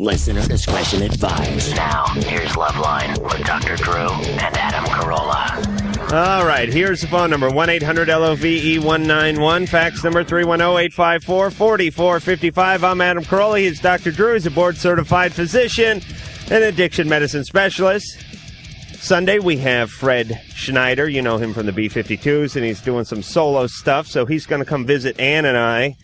Listener discretion advised. Now, here's Loveline with Dr. Drew and Adam Carolla. All right, here's the phone number 1 800 LOVE 191. Fax number 310 854 4455. I'm Adam Carolla. He's Dr. Drew. He's a board certified physician and addiction medicine specialist. Sunday, we have Fred Schneider. You know him from the B 52s, and he's doing some solo stuff. So he's going to come visit Ann and I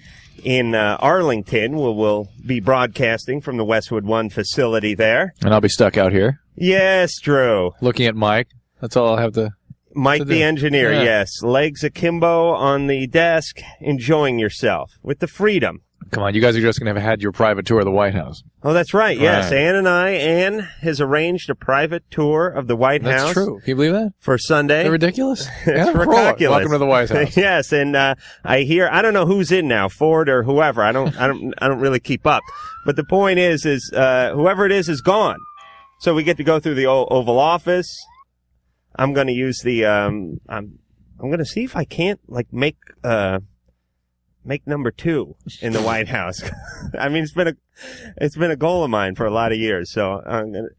in uh, Arlington. We'll, we'll be broadcasting from the Westwood One facility there. And I'll be stuck out here Yes, Drew. looking at Mike. That's all I'll have to. Mike to the do. engineer, Yeah. yes. Legs akimbo on the desk, enjoying yourself with the freedom. Come on, you guys are just going to have had your private tour of the White House. Oh, that's right. Yes, Right. Ann and I. Ann has arranged a private tour of the White That's House true. Can you believe that? for Sunday. They're ridiculous. It's Carolla, ridiculous. Welcome to the White House. yes, and uh, I hear I don't know who's in now, Ford or whoever. I don't I don't I don't really keep up. But the point is is uh, whoever it is is gone. So we get to go through the o- Oval Office. I'm going to use the um I'm I'm going to see if I can't like make uh make number 2 in the White House. I mean it's been a it's been a goal of mine for a lot of years. So I'm going to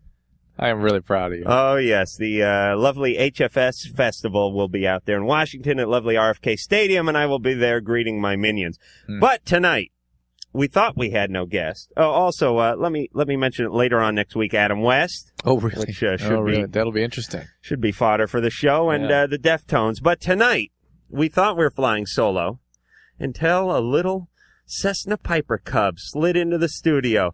I am really proud of you. Oh yes, the uh, lovely HFS festival will be out there in Washington at lovely RFK Stadium, and I will be there greeting my minions. Hmm. But tonight, we thought we had no guest. Oh, also, uh, let me let me mention it later on next week. Adam West oh, really? which, uh, should oh, really? be- That'll be interesting. should be fodder for the show, and Yeah. uh, the Deftones. But tonight, we thought we were flying solo until a little Cessna Piper Cub slid into the studio.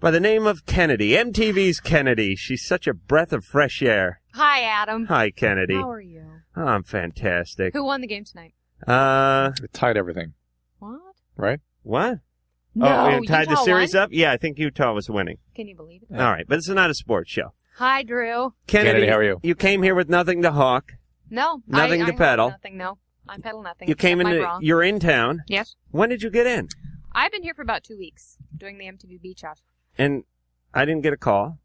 By the name of Kennedy, MTV's Kennedy. She's such a breath of fresh air. Hi, Adam. Hi, Kennedy. How are you? Oh, I'm fantastic. Who won the game tonight? Uh, It tied everything, What? right? what? No, oh, we tied the series won? up? Yeah, I think Utah was winning. Can you believe it? All right, but this is not a sports show. Hi, Drew. Kennedy, Kennedy, how are you? You came here with nothing to hawk. No, Nothing I, to I hold pedal. Nothing. No, I pedal nothing. You came except my into, you're in town. Yes, When did you get in? I've been here for about two weeks doing the MTV Beach House. And I didn't get a call.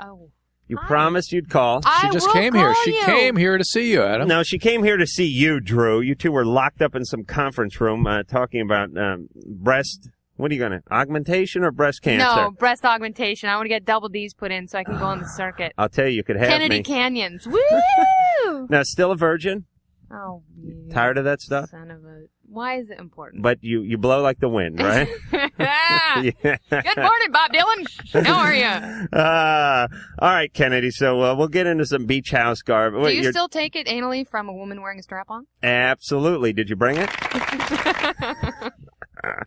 Oh, You Hi. promised you'd call. She just will came here. call She you. came here to see you, Adam. No, she came here to see you, Drew. You two were locked up in some conference room uh, talking about um, breast. What are you going to augmentation or breast cancer? no, breast augmentation. I want to get double D's put in so I can go on the circuit. I'll tell you, you could have Kennedy me. Canyons. Woo! now, still a virgin? Oh, you Tired of that stuff? Son of a. Why is it important? But you you blow like the wind, right? yeah. Good morning, Bob Dylan. How are you? Uh, all right, Kennedy. So uh, we'll get into some beach house garb. Do Wait, you you're- still take it anally from a woman wearing a strap-on? absolutely. Did you bring it? All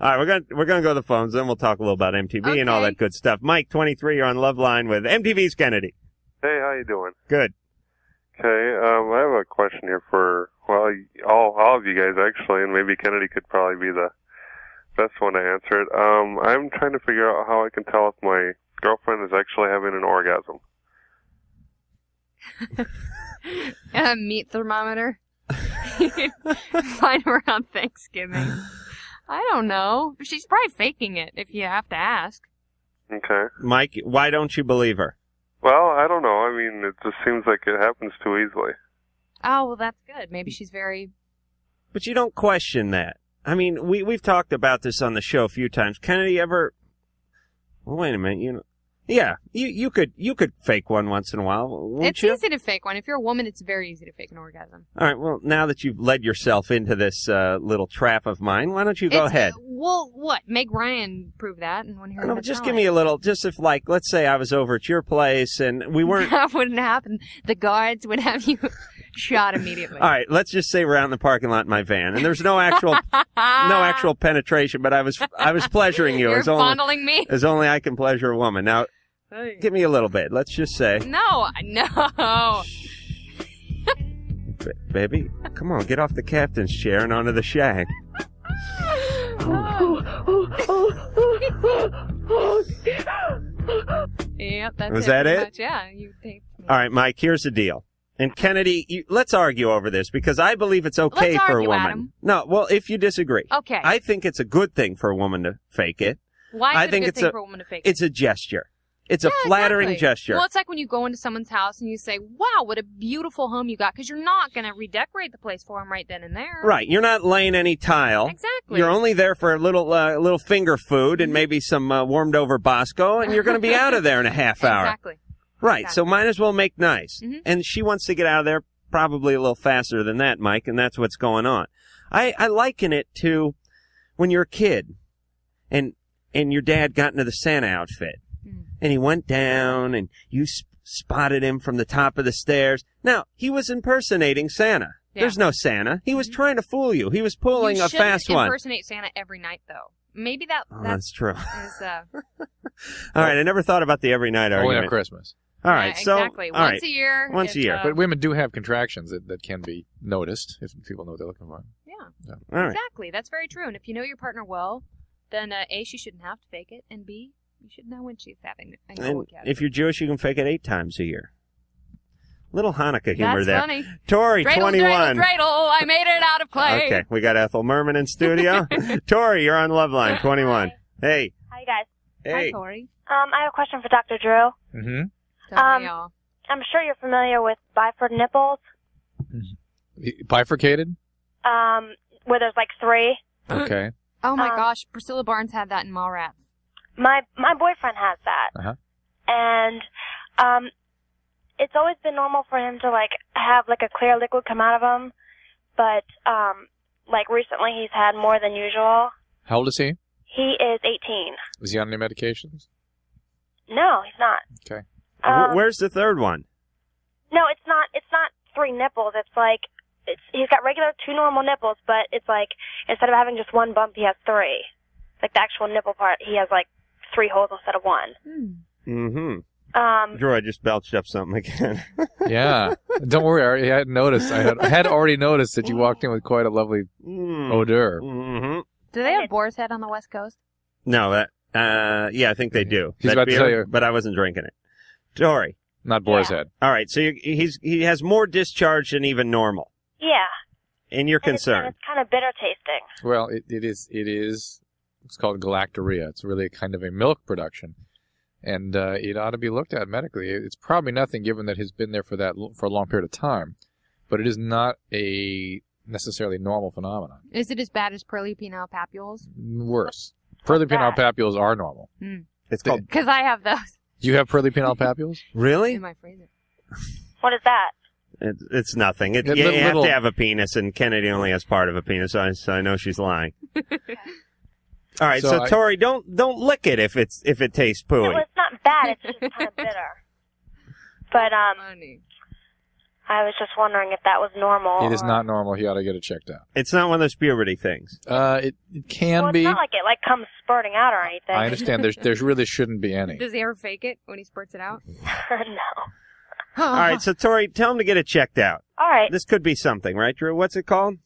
right, we're gonna we're gonna go to the phones, then we'll talk a little about MTV and all that good stuff. Mike, twenty three, you're on Love Line with MTV's Kennedy. Hey, how you doing? Good. Okay, um, I have a question here for well, all all of you guys actually, and maybe Kennedy could probably be the best one to answer it. Um, I'm trying to figure out how I can tell if my girlfriend is actually having an orgasm. A meat thermometer. Find around Thanksgiving. I don't know. She's probably faking it if you have to ask. Okay. Mike, why don't you believe her? Well, I don't know. I mean, it just seems like it happens too easily. Oh, well, that's good. Maybe she's very. But you don't question that. I mean, we we've talked about this on the show a few times. Kennedy ever? Well, wait a minute. You know, yeah, you you could you could fake one once in a while, wouldn't it's you? easy to fake one. If you're a woman, it's very easy to fake an orgasm. All right. Well, now that you've led yourself into this uh, little trap of mine, why don't you go It's- ahead? Well, what? Meg Ryan proved that, and when No, just give me a little. Just if, like, let's say I was over at your place and we weren't. that wouldn't happen. The guards would have you shot immediately. All right, let's just say we're out in the parking lot in my van, and there's no actual, no actual penetration, but I was, I was pleasuring you You're as only, fondling me. as only I can pleasure a woman. Now, give me a little bit. Let's just say, No, no. B- baby, come on, get off the captain's chair and onto the shag. Yep, that's Was it. that it? much. Yeah, you take. All right, Mike, here's the deal. And Kennedy, you, let's argue over this because I believe it's okay Let's for argue, a woman. Adam. No, well, if you disagree, Okay. I think it's a good thing for a woman to fake it. Why is I it think a good it's thing a- for a woman to fake? It? It's a gesture. It's a flattering exactly. gesture. Well, it's like when you go into someone's house and you say, "Wow, what a beautiful home you got," because you're not going to redecorate the place for them right then and there. right. You're not laying any tile. Exactly. You're only there for a little uh, little finger food and maybe some uh, warmed over Bosco, and you're going to be out of there in a half hour. Exactly. Right. So might as well make nice. Mhm. And she wants to get out of there probably a little faster than that, Mike, and that's what's going on. I, I liken it to when you're a kid and and your dad got into the Santa outfit Mm. and he went down and you sp- spotted him from the top of the stairs. Now, he was impersonating Santa. Yeah. There's no Santa. He was trying to fool you. He was pulling you a shouldn't fast one. impersonate Santa every night, though. Maybe that Oh, that that's true. is uh, All right, I never thought about the every night argument. Only on argument. Christmas. All right, yeah, so exactly all once right. a year. Once a year. uh, But women do have contractions that, that can be noticed if people know what they're looking for. yeah, All right. exactly. That's very true. And if you know your partner well, then uh, a she shouldn't have to fake it, and b you should know when she's having it. and go And look at if you're Jewish, you can fake it eight times a year. Little Hanukkah humor That's there. funny. Tori, Dreidel, 21. dreidel, dreidel, I made it out of clay. Okay, we got Ethel Merman in studio. Tori, you're on Love Line 21. Hey, Hi, you guys. Hi, hey. Tori. Um, I have a question for Dr. Drew. Mm-hmm. Tell Um, me all. I'm sure you're familiar with bifid nipples, Bifurcated? um, where there's like three. Okay. Oh my um, gosh, Priscilla Barnes had that in Mallrats. My my boyfriend has that, Uh-huh. and um, it's always been normal for him to like have like a clear liquid come out of him, but um, like recently he's had more than usual. How old is he? He is 18. Is he on any medications? No, he's not. Okay. Um, Where's the third one? No, it's not. It's not three nipples. It's like it's he's got regular two normal nipples, but it's like instead of having just one bump, he has three. Like the actual nipple part, he has like three holes instead of one. Hmm. Mm-hmm. Um, Drew, I just belched up something again. Yeah. Don't worry. I already had noticed. I had, I had already noticed that you walked in with quite a lovely mm. odor. hmm Do they have Boar's Head on the West Coast? No, that, uh, yeah, I think they do. He's That about to beer, tell you. But I wasn't drinking it. Dory. Not Boar's Yeah. Head. All right, so you he's he has more discharge than even normal, yeah. and you're And it's, and concerned. it's kind of bitter tasting. Well, it, it is. It is. It's called galactorrhea. It's really a kind of a milk production, and uh, it ought to be looked at medically. It's probably nothing, given that he's been there for that for a long period of time, but it is not a necessarily normal phenomenon. Is it as bad as pearly penile papules? Worse, pearly penile papules are normal. It's called Because I have those you have pearly penile papules? really. in my freezer. What is that? It, it's nothing. It, Yeah, you little- have to have a penis, and Kennedy only has part of a penis, so I, so I know she's lying. All right, so, So I- Tori, don't don't lick it if it's if it tastes No, pooey. it's not bad. It's just kind of bitter. But um, Funny. I was just wondering if that was normal. It is or- not normal. He ought to get it checked out. It's not one of those puberty things. Uh, it, it can Well, it's be. not like it like comes spurting out or anything. I understand. There's there really shouldn't be any. Does he ever fake it when he spurts it out? no. All right, so Tori, tell him to get it checked out. All right. This could be something, right, Drew? What's it called?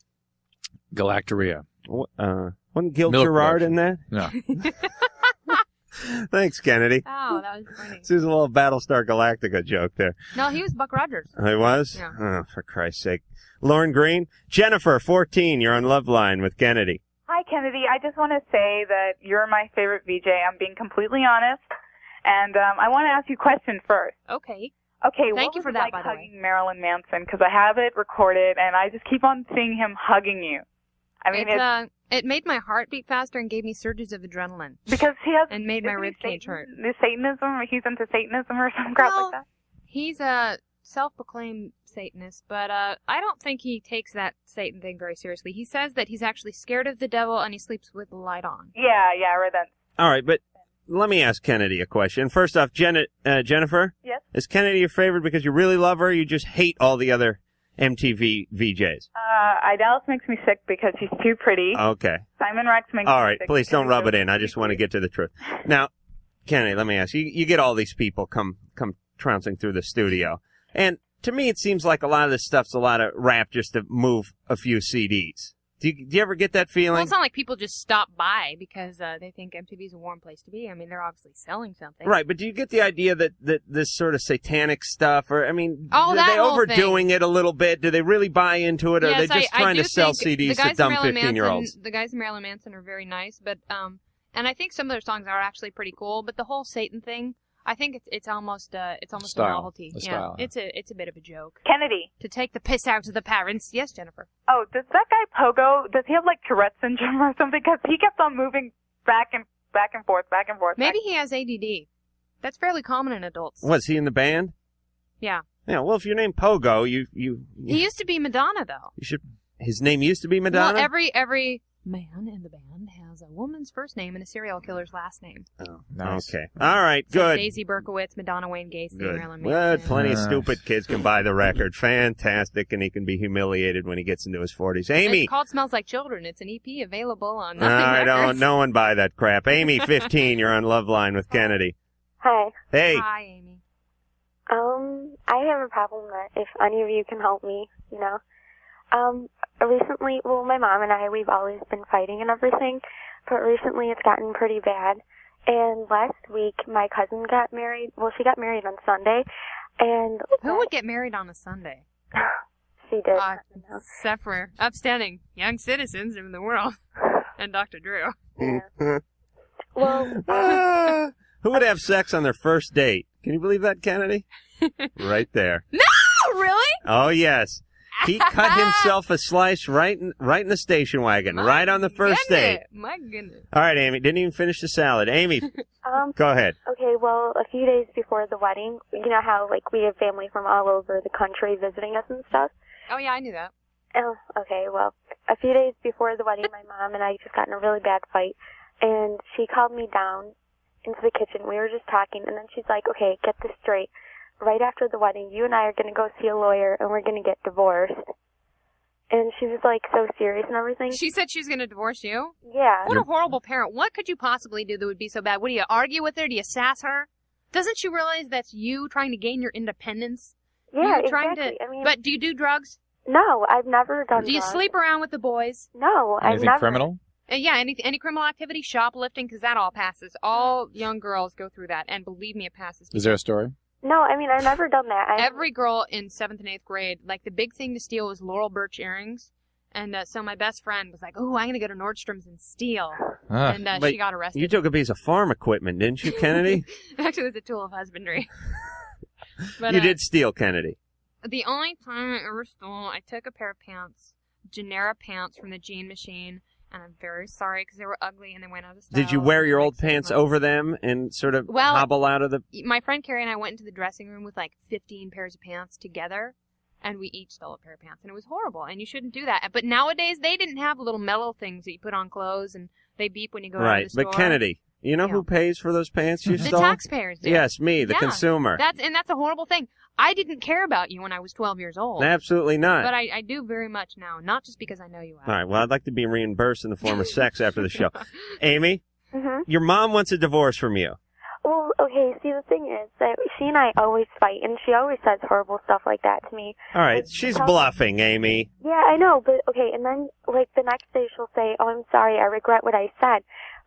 Galactorrhea. Wh- Uh, wasn't Gil Milk Gerard in that? No. Thanks, Kennedy. Oh, that was funny. This is a little Battlestar Galactica joke there. No, he was Buck Rogers. Oh, It was? Yeah. Oh, for Christ's sake. Lauren Green. Jennifer, 14. You're on Love Line with Kennedy. Hi, Kennedy. I just want to say that you're my favorite VJ. I'm being completely honest. And um, I want to ask you a question first. Okay. Okay, Thank what you was for it that, like by the way. hugging Marilyn Manson? Because I have it recorded, and I just keep on seeing him hugging you. I mean, it, it's, uh, it made my heart beat faster and gave me surges of adrenaline. because he has and made my isn't he rib cage hurt. Satan- The Satanism, he's into Satanism or some crap Well, like that. He's a self-proclaimed Satanist, but uh, I don't think he takes that Satan thing very seriously. He says that he's actually scared of the devil and he sleeps with the light on. Yeah, yeah, I read that. All right, but let me ask Kennedy a question. First off, Jen- uh, Jennifer, Yes. is Kennedy your favorite because you really love her or you just hate all the other MTV VJs? Uh, Idalis makes me sick because he's too pretty. Okay. Simon Rex makes All me right, please don't rub it in. I just want to get to the truth. Now, Kennedy, let me ask you. You get all these people come come trouncing through the studio, and to me, it seems like a lot of this stuff's a lot of rap just to move a few CDs. Do you, do you ever get that Well, feeling? it's not like people just stop by because uh, they think MTV's a warm place to be. I mean, they're obviously selling something. Right, but do you get the idea that, that this sort of satanic stuff, or I mean, Oh, are they overdoing it a little bit? Do they really buy into it, or yes, are they just I, trying I to sell CDs to dumb fifteen-year-olds? The guys in Marilyn Manson are very nice, but um, and I think some of their songs are actually pretty cool. But the whole Satan thing, I think it's it's almost uh it's almost Style. a novelty. A yeah, style, yeah. it's a it's a bit of a joke Kennedy. to take the piss out of the parents. Yes, Jennifer. Oh, does that guy Pogo? Does he have like Tourette syndrome or something? Because he kept on moving back and back and forth, back and forth. Maybe he has ADD. That's fairly common in adults. Was he in the band? Yeah. Yeah. Well, if your name Pogo, you you He used to be Madonna though. you should. His name used to be Madonna. Well, every every man in the band has a woman's first name and a serial killer's last name. Oh, Nice. Okay. All right. It's like Good. Daisy Berkowitz, Madonna Wayne Gacy, Good. Marilyn Well, Manson. plenty of stupid kids can buy the record. Fantastic, and he can be humiliated when he gets into his forties. Amy. It's called "Smells Like Children." It's an EP available on. No, Nothing I don't. Records. No one buy that crap. Amy, fifteen. You're on Love Line with Kennedy. Hi. Hey. Hi, Amy. Um, I have a problem that if any of you can help me, you know. Um, recently, well, my mom and I, we've always been fighting and everything, but recently it's gotten pretty bad. And last week, my cousin got married. Well, she got married on Sunday, and Who would get married on a Sunday? she did. Uh, you know. except for upstanding young citizens in the world and Dr. Drew. Well, Ah, who would have sex on their first date? Can you believe that, Kennedy? right there. No, really? Oh yes. He cut himself a slice right in, right in the station wagon, right on the first date. Goodness, My goodness. All right, Amy. Didn't even finish the salad. Amy, um, go ahead. Okay, well, a few days before the wedding, you know how like we have family from all over the country visiting us and stuff. Oh yeah, I knew that. Oh, okay. Well, a few days before the wedding, my mom and I just got in a really bad fight, and she called me down into the kitchen. We were just talking, and then she's like, "Okay, get this straight. Right after the wedding, you and I are going to go see a lawyer, and we're going to get divorced." And she was like so serious and everything. She said she was going to divorce you. yeah. What a horrible parent. What could you possibly do that would be so bad? What do you argue with her? Do you sass her? Doesn't she realize that's you trying to gain your independence? Yeah, You're trying exactly. to. I mean, But do you do drugs? no, I've never done. Drugs. Do you drugs. sleep around with the boys? No, I've Anything never. criminal? Uh, yeah, any any criminal activity, shoplifting, because that all passes. All young girls go through that, and believe me, it passes. Is there a story? No, I mean I've never done that. I, Every girl in seventh and eighth grade, like the big thing to steal was Laurel Burch earrings, and uh, so my best friend was like, "Oh, I'm gonna go to Nordstrom's and steal," Ah. and uh, she got arrested. You took a piece of farm equipment, didn't you, Kennedy? Actually, it was a tool of husbandry. but, you uh, did steal Kennedy. The only time I ever stole, I took a pair of pants, Generra pants from the Jean Machine, and I'm very sorry because they were ugly and they went out of style. Did you wear your old pants over them and sort of Well- hobble out of the? My friend Carrie and I went into the dressing room with like 15 pairs of pants together, and we each stole a pair of pants, and it was horrible. And you shouldn't do that. But nowadays they didn't have little metal things that you put on clothes and they beep when you go out Right, of the but. Kennedy, you know Yeah. who pays for those pants you the stole? taxpayers. Do. Yes, me, the Yeah. consumer. That's and that's a horrible thing. I didn't care about you when I was 12 years old. Absolutely not. But I, I do very much now, not just because I know you. All right. Well, I'd like to be reimbursed in the form of sex after the show. Amy, hmm your mom wants a divorce from you. Well, okay. See, the thing is that she and I always fight, and she always says horrible stuff like that to me. All right. It's She's tough. bluffing, Amy. Yeah, I know, but okay. And then, like the next day, she'll say, "Oh, I'm sorry. I regret what I said."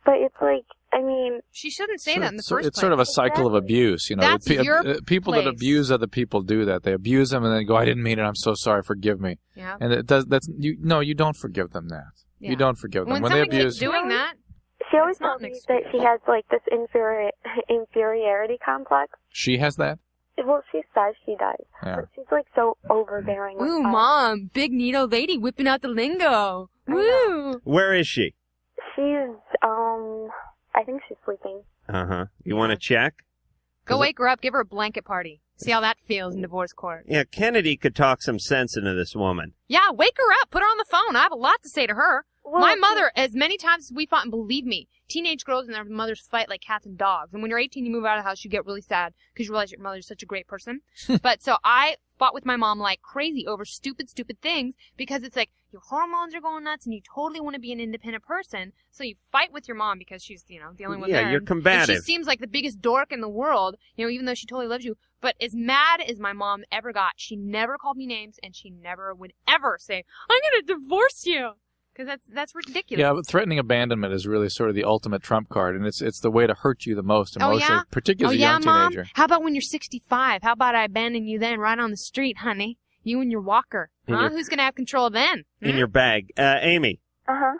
But it's like, I mean, She shouldn't say So- that in the so first it's place. sort of a cycle of abuse. You know, That's Pe- your uh, people that abuse other people do that. They abuse them and then go, "I didn't mean it. I'm so sorry. Forgive me." yeah. And it does. That's you. No, you don't forgive them that. yeah. You don't forgive them When, when, they someone abuse. keeps doing that, she always tells me that she has like this inferi- inferiority complex. She has that. Well, she says she does, Yeah. but she's like so overbearing. ooh, us. mom, big needle lady whipping out the lingo. I Woo. Where is she? She's um, I think she's sleeping. Uh huh. You want to check? Go wake her up, give her a blanket party. See how that feels in divorce court. Yeah, Kennedy could talk some sense into this woman. Yeah, wake her up, put her on the phone. I have a lot to say to her. Well, My mother, as many times as we fought, and believe me, teenage girls and their mothers fight like cats and dogs. And when you're 18, you move out of the house, you get really sad because you realize your mother's such a great person. but so I fought with my mom like crazy over stupid, stupid things because it's like your hormones are going nuts and you totally want to be an independent person. So you fight with your mom because she's, you know, the only one Yeah, there. you're And- combative. And she seems like the biggest dork in the world, you know, even though she totally loves you. But as mad as my mom ever got, she never called me names and she never would ever say, I'm going to divorce you. Because that's, that's ridiculous. Yeah, but threatening abandonment is really sort of the ultimate trump card, and it's it's the way to hurt you the most Oh, yeah? particularly oh, as a yeah, young Mom? teenager. How about when you're 65? How about I abandon you then right on the street, honey? You and your walker. And Huh? your- Who's going to have control then? In Hmm? your bag. Uh, Amy, Uh huh.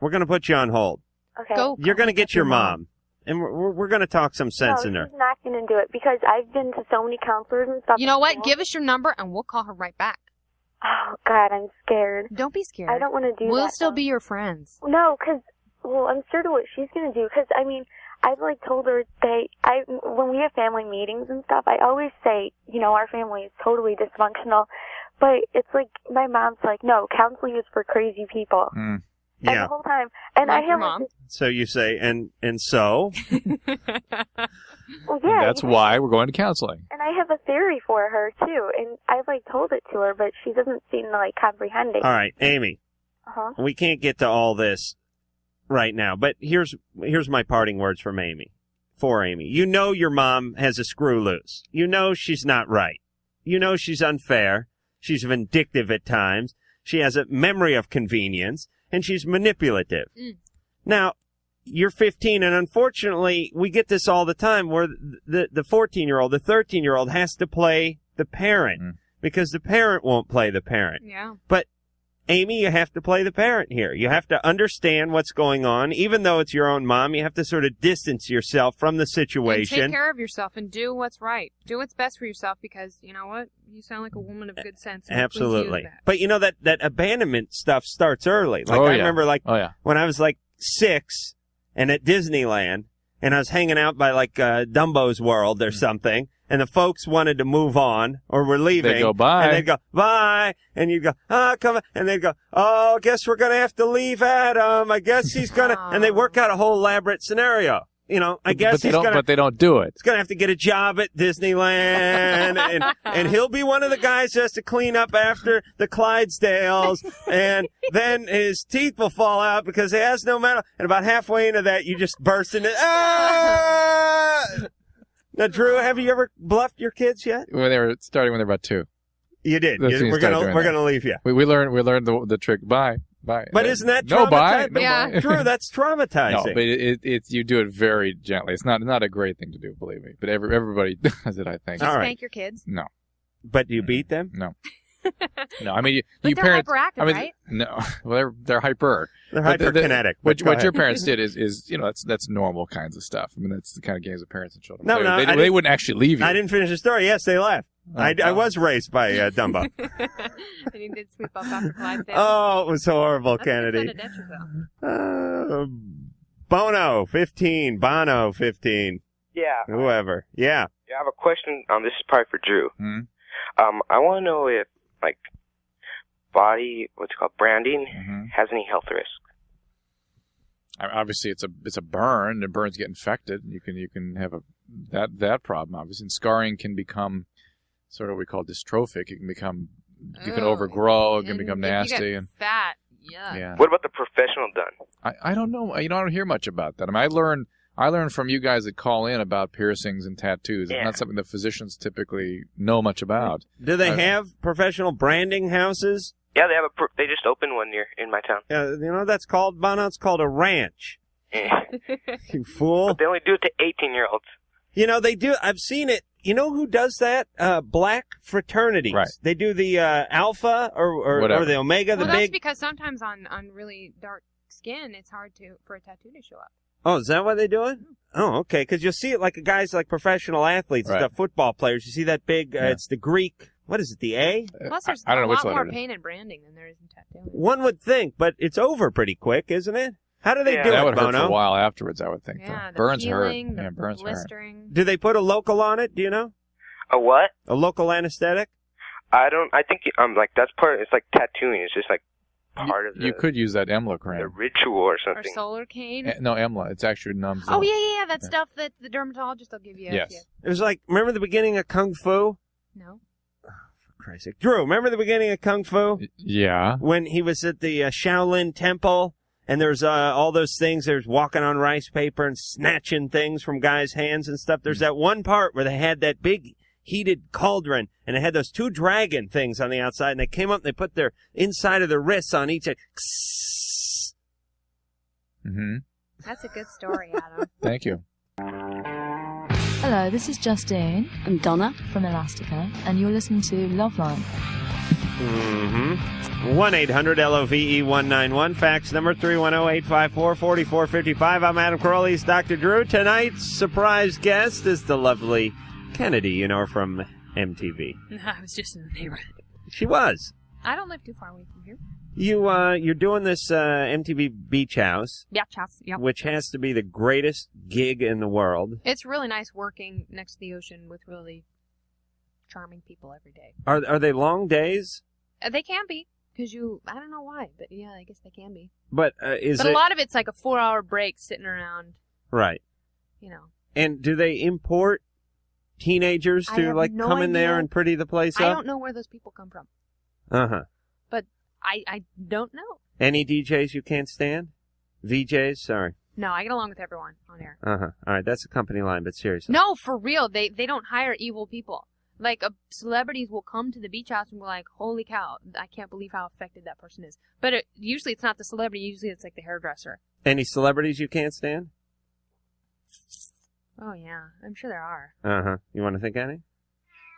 we're going to put you on hold. Okay. Go. You're going to get your mom. and we're, we're, we're going to talk some sense no, in her. she's not going to do it because I've been to so many counselors and stuff. You know what? Give us your number and we'll call her right back. Oh God, I'm scared. Don't be scared. I don't want to do that. We'll that. still though. be your friends. No, because well, I'm scared of what she's gonna do. Because I mean, I've like told her that I when we have family meetings and stuff, I always say, you know, our family is totally dysfunctional. But it's like my mom's like, no, counseling is for crazy people. Mm. And Yeah. the whole time, and Like I your have mom? So you say, and and so well, yeah, That's you- why we're going to counseling. And I have a theory for her too, and I've like told it to her, but she doesn't seem to like comprehending. all right, Amy. Uh-huh. We can't get to all this right now, but here's here's my parting words from Amy. For Amy, you know your mom has a screw loose. You know she's not right. You know she's unfair. She's vindictive at times. She has a memory of convenience, and she's manipulative. Mm. Now, you're 15, and unfortunately, we get this all the time where the the 14 year old, the 13 year old has to play the parent Mm. because the parent won't play the parent. Yeah. But Amy, you have to play the parent here. You have to understand what's going on. Even though it's your own mom, you have to sort of distance yourself from the And situation. take care of yourself and do what's right. Do what's best for yourself because you know what? You sound like a woman of good sense. and please use Absolutely. that. But you know that that abandonment stuff starts early. Like Oh, I yeah. remember like Oh yeah. when I was like 6 and at Disneyland and I was hanging out by like uh, Dumbo's World or something and the folks wanted to move on or were leaving. They go bye. And they'd go, bye. And you'd go, ah, come on. And they'd go, oh, guess we're going to have to leave Adam. I guess he's going to, and they work out a whole elaborate scenario. You know, I guess but they he's don't. going to, But they don't do it. he's going to have to get a job at Disneyland and, and he'll be one of the guys who has to clean up after the Clydesdales and then his teeth will fall out because he has no metal. And about halfway into that, you just burst into, ah! Now, Drew, have you ever bluffed your kids yet? When they were starting when they were about two. You did. You- we're gonna we're that. gonna leave you. We, we learned we learned the the trick. Bye bye. But Uh, isn't that no bye? No Yeah. bye. Drew, that's traumatizing. No, but it, it, it's you do it very gently. It's not not a great thing to do, believe me. But every, everybody does it, I think. Just All right. spank your kids. No, But do you beat them? no, no. I mean, you, But you parents. I mean, right? no. Well, they're they're hyper. They're But the- the- hyperkinetic. What, but go what your parents did is is you know that's that's normal kinds of stuff. I mean, that's the kind of games that parents and children. No, play. no, they, they wouldn't actually leave you. I didn't finish the story. Yes, they left. Oh, I, I was raised by uh, Dumbo. and he did sweep up after Clydesdale. oh, it was horrible, That's Kennedy. son to ditch. Uh, Bono, 15. Bono, 15. Yeah. Whoever. Yeah. Yeah, I have a question. Um, this is probably for Drew. Hmm? Um, I want to know if like body, what's it called, branding, Mhm. has any health risk. I- obviously it's a it's a burn and burns get infected you can you can have a that that problem obviously and scarring can become sort of what we call dystrophic it can become you can Oh, overgrow it can And become nasty and fat. Yeah. yeah What about the professional done? I, I don't know you know I don't hear much about that I mean I learn I learn from you guys that call in about piercings and tattoos it's Yeah. not something that physicians typically know much about Do they I- have professional branding houses? Yeah, they have a. Pro- they just opened one near in my town. Uh, you know, that's called, Bono, it's called a ranch. Yeah. You fool. but they only do it to 18 year olds. You know, they do. I've seen it. You know who does that? Uh, black fraternities. Right. They do the uh, alpha or or, Whatever. or the omega, well, the that's big. because sometimes on on really dark skin, it's hard to for a tattoo to show up. Oh, is that why they do it? Oh, okay. Because you'll see it like a guys like professional athletes, Right. stuff, football players. You see that big. Uh, Yeah. It's the Greek. What is it? The A. Plus, there's I don't a know which lot more letter it is. pain in branding than there is in tattooing. One would think, but it's over pretty quick, isn't it? How do they Yeah. do that it, would hurt for a while afterwards I would think though. Yeah, the burns peeling, hurt the yeah burns hurt blistering. Do they put a local on it? Do you know? A what? A local anesthetic? I don't. I think I'm um like that's part. It's like tattooing. It's just like part of the, you could use that EMLA cream the ritual or something Or Solarcaine. Eh, no EMLA it's actually numbs oh yeah, yeah, yeah. That Yeah. stuff that the dermatologist will give you. yes you- It was like remember the beginning of Kung Fu? No. For Christ sake. Drew, remember the beginning of Kung Fu? yeah when he was at the uh, Shaolin Temple, and there's uh, all those things. There's walking on rice paper and snatching things from guys' hands and stuff. There's that one part where they had that big heated cauldron, and it had those two dragon things on the outside, and they came up and they put their inside of their wrists on each. hmm That's a good story, Adam. thank you Hello, this is Justine. I'm Donna from Elastica, and you're listening to Loveline. Mm-hmm. 1 800 LOVE 191. Fax number 310 854 4455. I'm Adam Carolla. He's Dr. Drew. Tonight's surprise guest is the lovely Kennedy, you know, from MTV. I was just in the neighborhood. She was. I don't live too far away from here. You, uh, you're doing this uh, MTV Beach House, Yeah, Chas. Yep. which has to be the greatest gig in the world. It's really nice working next to the ocean with really charming people every day. Are are they long days? Uh, they can be because you. I don't know why, but yeah, I guess they can be. But uh, is but it a lot of it's like a four-hour break sitting around. right? You know, And do they import teenagers I to have like no come in there idea. and pretty the place up. I up? don't know where those people come from, Uh huh. but I I don't know. Any DJs you can't stand? VJs? Sorry. No, I get along with everyone on air. Uh huh. All right, that's a company line, but seriously. No, for real. They they don't hire evil people. Like uh, celebrities will come to the beach house and be like, "Holy cow! I can't believe how affected that person is." But it, usually it's not the celebrity. Usually it's like the hairdresser. Any celebrities you can't stand? Oh yeah, I'm sure there are. Uh huh. You want to think any?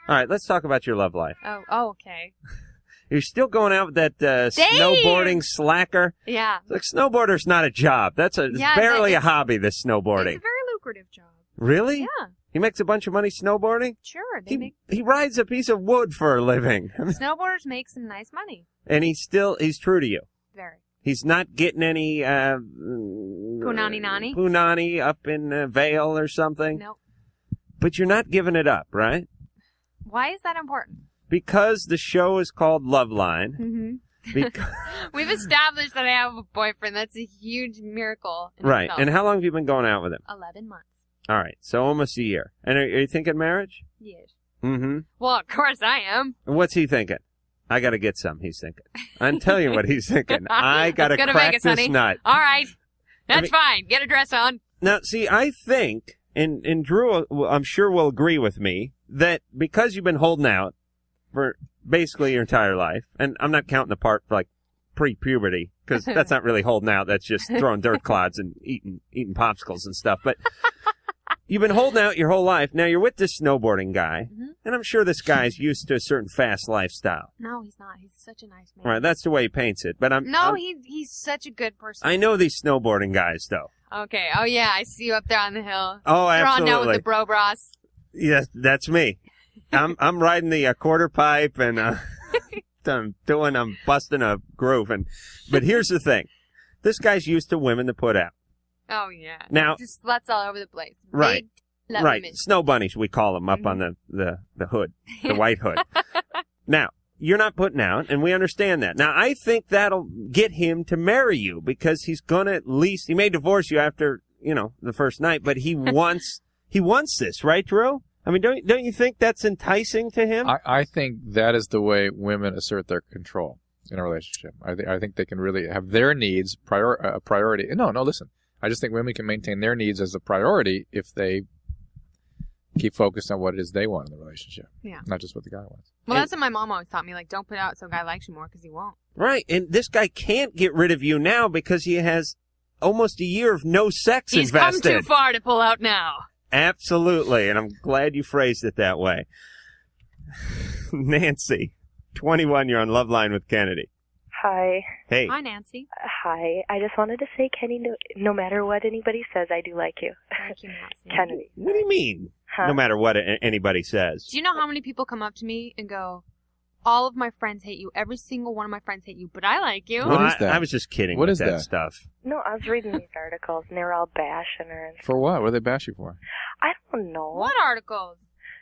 All right, let's talk about your love life. Oh, oh okay. You're still going out with that uh, snowboarding slacker. Yeah, Like snowboarder's not a job. That's a it's Yeah, barely that- a hobby. This snowboarding. it's a very lucrative job. Really? Yeah, He makes a bunch of money snowboarding. sure. They He make he rides a piece of wood for a living, snowboarders make some nice money. and he's still he's true to you. Very. He's not getting any uh, Punani nani? punani up in uh, Vail or something. Nope. But you're not giving it up, right? Why is that important? Because the show is called Love Line. Mm-hmm. Because, We've established that I have a boyfriend. That's a huge miracle. in right. itself. And how long have you been going out with him? Eleven months. All right. So almost a year. And are, are you thinking marriage? Yes. Mm-hmm. Well, of course I am. What's he thinking? I got to get some. He's thinking. I'm telling you what he's thinking. I got to Let's go to crack this honey. nut. All right. That's mean- fine. Get a dress on. Now, see, I think, and and Drew, I'm sure will agree with me that because you've been holding out for basically your entire life, and I'm not counting the part for like pre-puberty because that's not really holding out. That's just throwing dirt clods and eating eating popsicles and stuff. But you've been holding out your whole life. Now you're with this snowboarding guy, Mhm. and I'm sure this guy's used to a certain fast lifestyle. No, he's not. He's such a nice man. Right, that's the way he paints it. But I'm no, I'm- he he's such a good person. I know these snowboarding guys though. Okay. Oh yeah, I see you up there on the hill. Oh, You're on now with the bro bros. Yes, that's me. I'm I'm riding the uh, quarter pipe and uh, I'm doing I'm busting a groove and but here's the thing, this guy's used to women to put out. Oh yeah. Now- just sluts all over the place. Right. Big right, women. snow bunnies we call them up on mm-hmm. the the the hood, the white hood. now you're not putting out, and we understand that. Now I think that'll get him to marry you because he's gonna at least he may divorce you after you know the first night, but he wants he wants this, right, Drew? I mean, don't don't you think that's enticing to him? I, I think that is the way women assert their control in a relationship. I, th- I think they can really have their needs prior a priority. No, no, listen. I just think women can maintain their needs as a priority if they keep focused on what it is they want in the relationship, Yeah. not just what the guy wants. Well, And- that's what my mom always taught me. Like, don't put out so a guy likes you more because he won't. Right, and this guy can't get rid of you now because he has almost a year of no sex He's invested. He's come too far to pull out now. Absolutely, and I'm glad you phrased it that way. Nancy, 21, you're on Love Line with Kennedy. Hi. Hey, Hi, Nancy. Hi. I just wanted to say, Kenny, no, no matter what anybody says, I do like you. Thank you, Nancy. Kennedy. what do you mean? Huh? No matter what a- anybody says. Do you know how many people come up to me and go, "All of my friends hate you. Every single one of my friends hate you, but I like you." Well, What is I, that? I was just kidding What with is that, that? stuff. No, I was reading these articles, and they were all bashing her. And For what? What are they bash you for? I don't know. What articles?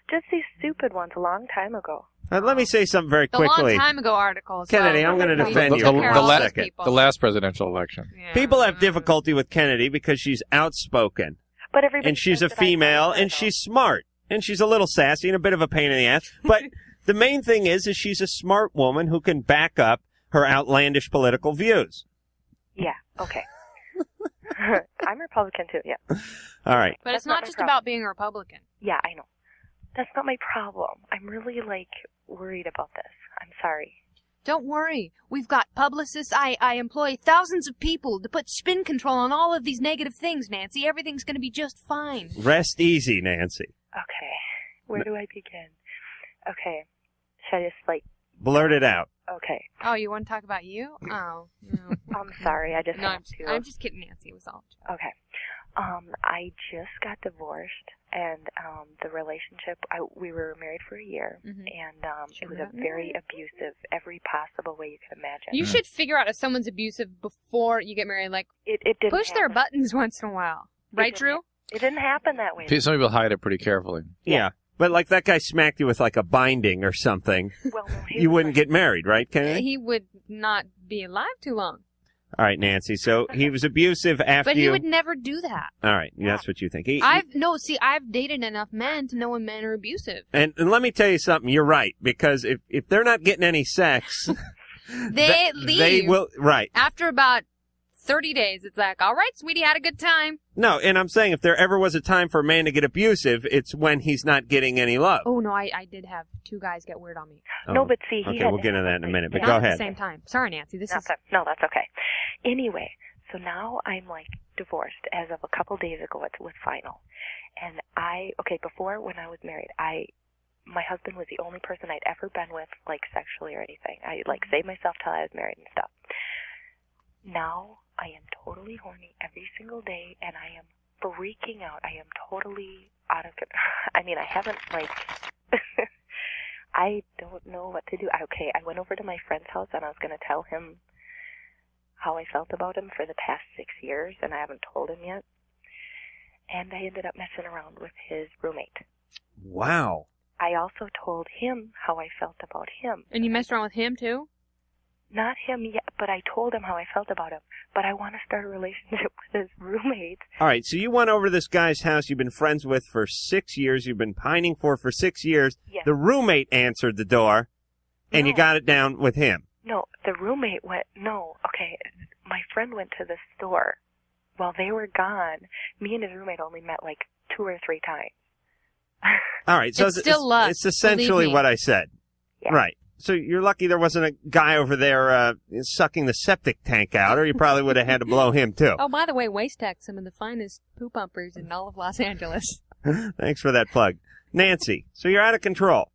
Just these stupid ones a long time ago. Uh, let me say something very The quickly. long time ago articles. Kennedy, so- I'm gonna defend took you the, for care a la- those second. people. the last presidential election. Yeah. People have difficulty with Kennedy because she's outspoken But everybody and she's a says that I female and she's smart and she's a little sassy and a bit of a pain in the ass. But the main thing is, is she's a smart woman who can back up her outlandish political views. Yeah. Okay. I'm Republican too. Yeah. All right. But That's it's not not just problem. about being a Republican. Yeah, I know. That's not my problem. I'm really like worried about this. I'm sorry. Don't worry. We've got publicists. I, I employ thousands of people to put spin control on all of these negative things, Nancy. Everything's going to be just fine. Rest easy, Nancy. Okay. Where do I begin? Okay. Should I just like Blurt it out. Okay. Oh, you want to talk about you? Oh, no. I'm sorry. I just no, have I'm, to. I'm just kidding, Nancy. It was all. Okay. Um, I just got divorced, and um, the relationship. I, we were married for a year, Mhm. and um, it was a Sure. very abusive, every possible way you could imagine. You should figure out if someone's abusive before you get married. Like, it, it didn't push their buttons once in a while. Right, Drew? It didn't happen that way. Some people hide it pretty carefully. Yeah. But like that guy smacked you with like a binding or something. Well, no, You wouldn't get married, right, Kennedy? He would not be alive too long. All right, Nancy. So he was abusive after But he you. would never do that. All right, that's what you think. He, I've no see. I've dated enough men to know when men are abusive. and, and let me tell you something. You're right because if if they're not getting any sex, They th- leave. They will. Right. after about thirty days. It's like, all right, sweetie, had a good time. No, and I'm saying if there ever was a time for a man to get abusive, it's when he's not getting any love. Oh no, I, I did have two guys get weird on me. No, oh, but see, he Oh, okay, had we'll get into that in a minute. But Not go at ahead. the same time. Sorry, Nancy. This is That's o- no, that's okay. Anyway, so now I'm like divorced as of a couple days ago. It was final, and I okay before when I was married, I my husband was the only person I'd ever been with like sexually or anything. I like mm-hmm. saved myself till I was married and stuff. Now I am totally horny every single day, and I am freaking out. I am totally out of. con- I mean, I haven't like. I don't know what to do. Okay, I went over to my friend's house and I was going to tell him how I felt about him for the past six years, and I haven't told him yet. And I ended up messing around with his roommate. Wow. I also told him how I felt about him. And you messed around with him too? Not him yet, but I told him how I felt about him. But I want to start a relationship with his roommate. All right, so you went over to this guy's house you've been friends with for six years, you've been pining for for six years. Yes. The roommate answered the door, and you got it down with him. No, the roommate went, no, okay, my friend went to the store. While they were gone, me and his roommate only met like two or three times. All right, so It's still love. It's essentially what I said. Right. So you're lucky there wasn't a guy over there uh, sucking the septic tank out, or you probably would have had to blow him too. Oh, by the way, Waste Tech, some of the finest poo pumpers in all of Los Angeles. Thanks for that plug, Nancy. So you're out of control.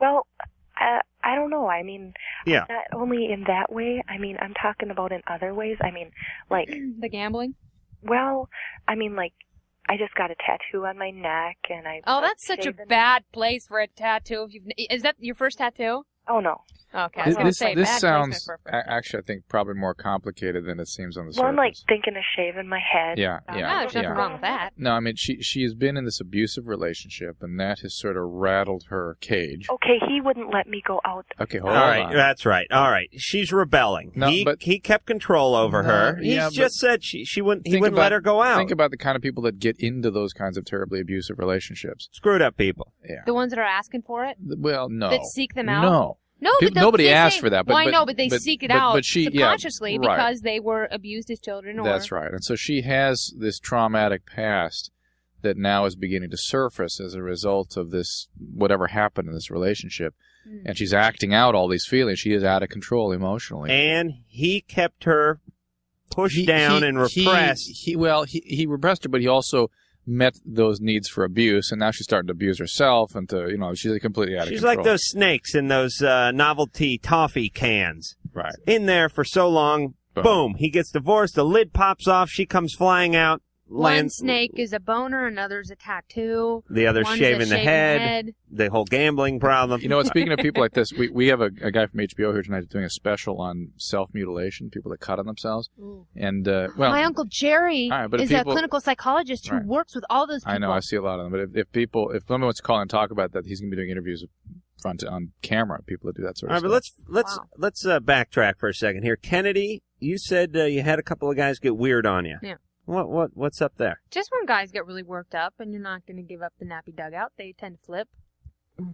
Well, I, I don't know. I mean, Yeah. not only in that way. I mean, I'm talking about in other ways. I mean, like, the gambling. well, I mean, like, I just got a tattoo on my neck, and I. Oh, that's such a bad place for a tattoo. If you've, is that your first tattoo? Oh no. Okay, I was This, this, say this sounds placement for- a- actually, I think, probably more complicated than it seems on the Well, I'm like thinking of shaving my head. Yeah, Um, yeah, there's nothing yeah. wrong with that. No, I mean she she has been in this abusive relationship, and that has sort of rattled her cage. Okay, he wouldn't let me go out. Okay, All hold right, on. that's right. All right, she's rebelling. No, he but- he kept control over No, her. He's yeah, just said she she wouldn't he wouldn't about- let her go out. Think about the kind of people that get into those kinds of terribly abusive relationships. Screwed up people. Yeah. The ones that are asking for it? Well, no. That seek them out? No. No, Peop- but they'll- nobody asked say- for that. But, well, I but- know, but they but- seek it but- out but she, yeah, subconsciously right. because they were abused as children. Or That's right. And so she has this traumatic past that now is beginning to surface as a result of this whatever happened in this relationship. Hmm. And she's acting out all these feelings. She is out of control emotionally. And he kept her pushed down and he- repressed. He, well, he, he repressed her, but he also met those needs for abuse, and now she's starting to abuse herself, and to you know she's completely out of She's control. She's like those snakes in those uh, novelty toffee cans. Right. In there for so long. Boom. Boom. He gets divorced. The lid pops off. She comes flying out. One snake is a boner, another's a tattoo. The other's one's shaving the shaving head. The whole gambling problem. You know what? Speaking of people like this, we, we have a, a guy from HBO here tonight doing a special on self mutilation, people that cut on themselves. And uh, well, My uncle Jerry All right, but if is people- a clinical psychologist who Right. works with all those people. I know I see a lot of them. But if, if people, if someone wants to call and talk about that, he's going to be doing interviews front on camera. People that do that sort All of right, but let's let's let's uh, backtrack for a second here. Kennedy, you said uh, you had a couple of guys get weird on you. Yeah. What what what's up there? Just when guys get really worked up and you're not going to give up the nappy dugout, they tend to flip.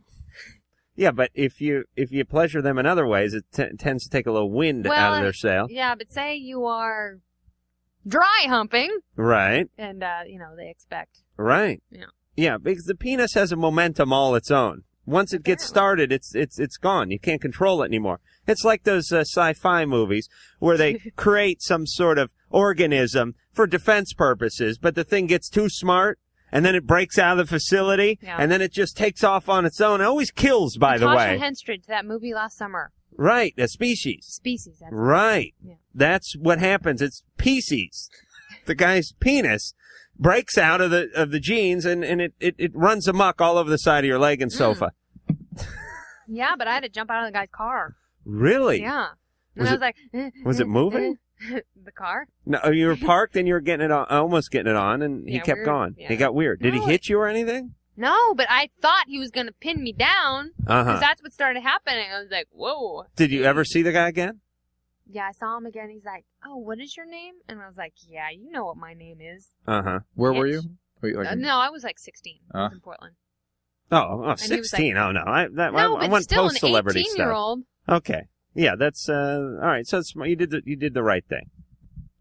Yeah, but if you if you pleasure them in other ways, it t- tends to take a little wind out of their sail. Yeah, but say you are dry humping, Right. and uh, you know they expect. Right. Yeah. Yeah, because the penis has a momentum all its own. Once it gets started, it's it's it's gone. You can't control it anymore. It's like those uh, sci-fi movies where they create some sort of organism for defense purposes, but the thing gets too smart and then it breaks out of the facility Yeah. and then it just takes off on its own. It always kills, by the Natasha way. Henstridge, that movie last summer. Right, a species. Species. That's Right. Yeah. That's what happens. It's feces. the guy's penis breaks out of the of the jeans and, and it, it, it runs amok all over the side of your leg and Mm. sofa. Yeah, but I had to jump out of the guy's car. Really? Yeah. And Was I it- was like, eh, was it moving? the car? No, you were parked and you were getting it on, almost getting it on, and he Yeah, kept weird. going. Yeah. He got weird. Did No, he hit you or anything? No, but I thought he was going to pin me down. Uh-huh. That's what started happening. I was like, whoa. Did you ever see the guy again? Yeah, I saw him again. He's like, oh, what is your name? And I was like, yeah, you know what my name is. Uh huh. Where were you? Were you like Uh, no, I was like 16. I was Uh. in Portland. Oh, oh was 16. oh no, I that No, I, but want still post an celebrity 18 stuff. year old. Okay. Yeah, that's uh all right. So it's, you did the you did the right thing,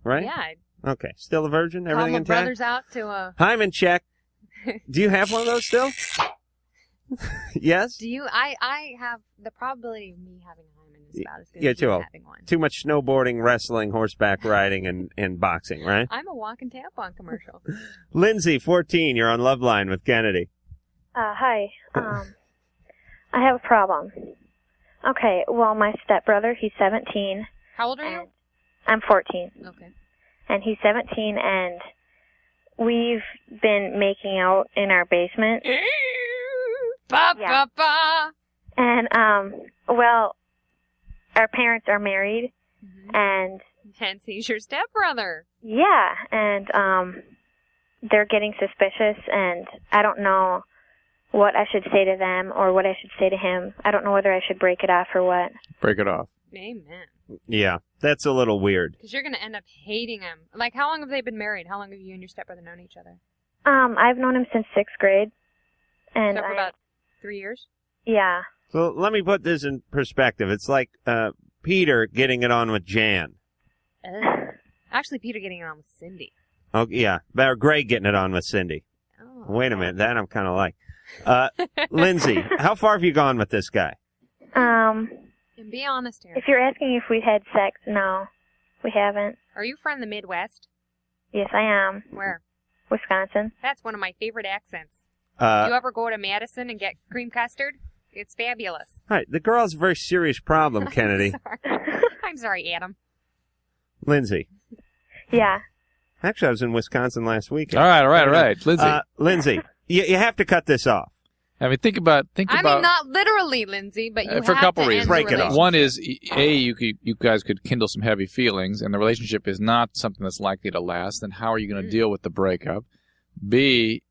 right? Yeah, I Okay. Still a virgin. called Everything my in time. brothers out to uh Hymen check. Do you have one of those still? yes. Do you? I I have the probability of me having a hymen is about as good Yeah, as too you old. having one. Too much snowboarding, wrestling, horseback riding, and and boxing, right? I'm a walking tampon commercial. Lindsay, 14. You're on Loveline with Kennedy. Uh, hi. Um, I have a problem. Okay, well, my stepbrother, he's 17. How old are you? I'm 14. Okay. And he's 17, and we've been making out in our basement. Ba Yeah. ba ba. And, um, well, our parents are married, and Hence, he's your stepbrother. yeah, and, um, they're getting suspicious, and I don't know what I should say to them or what I should say to him. I don't know whether I should break it off or what. Break it off. Amen. Yeah, that's a little weird. Because you're gonna end up hating him. Like, how long have they been married? How long have you and your stepbrother known each other? Um, I've known him since sixth grade, and so for I, about three years. yeah, So let me put this in perspective. It's like uh, Peter getting it on with Jan. Ugh. Actually, Peter getting it on with Cindy. Oh yeah, or Greg getting it on with Cindy. Oh. Wait a minute, that I'm kind of like. Uh, Lindsay, how far have you gone with this guy? um, And be honest here. if you're asking if we had sex, no, we haven't. Are you from the Midwest? Yes, I am. Where? Wisconsin. That's one of my favorite accents. Uh, you ever go to Madison and get cream custard? It's fabulous. all right, the girl has a very serious problem, Kennedy. Sorry. I'm sorry, Adam. Lindsay. Yeah. Actually, I was in Wisconsin last week. All right, all right, all right. Lindsay. Uh, Lindsay, you, you have to cut this off. I mean, think about think I about I mean, not literally, Lindsay, but you uh, for a couple to reasons. end the relationship. One is a you could you guys could kindle some heavy feelings, and the relationship is not something that's likely to last. Then how are you Mm. going to deal with the breakup? B,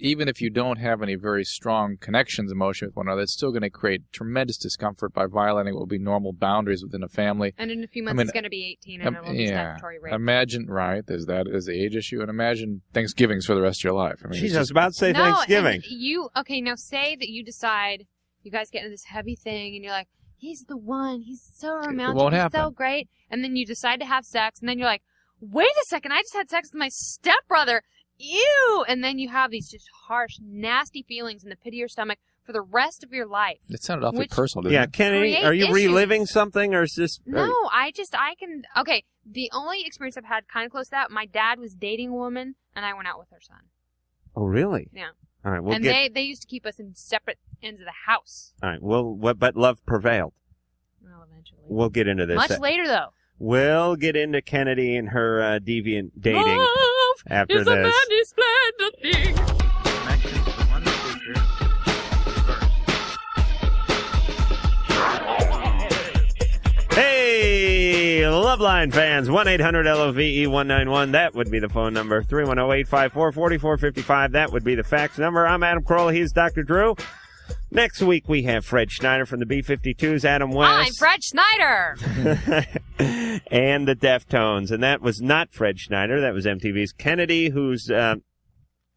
even if you don't have any very strong connections, emotionally with one another, it's still going to create tremendous discomfort by violating what would be normal boundaries within a family. And in a few I months, mean, he's going to be 18 Um, and it will be yeah. statutory rape. Imagine, right? There's that is the age issue, and imagine Thanksgivings for the rest of your life. I mean, Jeez, it's just- about to say no, Thanksgiving. you okay? Now say that you decide you guys get into this heavy thing, and you're like, he's the one. He's so romantic. won't he's so great. And then you decide to have sex, and then you're like, wait a second, I just had sex with my stepbrother. Ew! And then you have these just harsh, nasty feelings in the pit of your stomach for the rest of your life. It sounded awfully Which- personal, didn't yeah, it? Kennedy, Create are you issues. reliving something, or is this? No, I just I can okay. The only experience I've had kind of close to that, my dad was dating a woman, and I went out with her son. Oh, really? Yeah. All right, we'll and get. they they used to keep us in separate ends of the house. All right, well, what, but love prevailed. Well, eventually. We'll get into this. Much later though. We'll get into Kennedy and her uh, deviant dating Love after is a this. mighty splendid thing. Hey, Loveline fans, 1 800 LOVE 191. That would be the phone number. 310 854 4455. That would be the fax number. I'm Adam Carolla. He's Dr. Drew. Next week, we have Fred Schneider from the B 52s, Adam West. I'm Fred Schneider. and the Deftones. And that was not Fred Schneider. That was MTV's Kennedy, who's. Uh,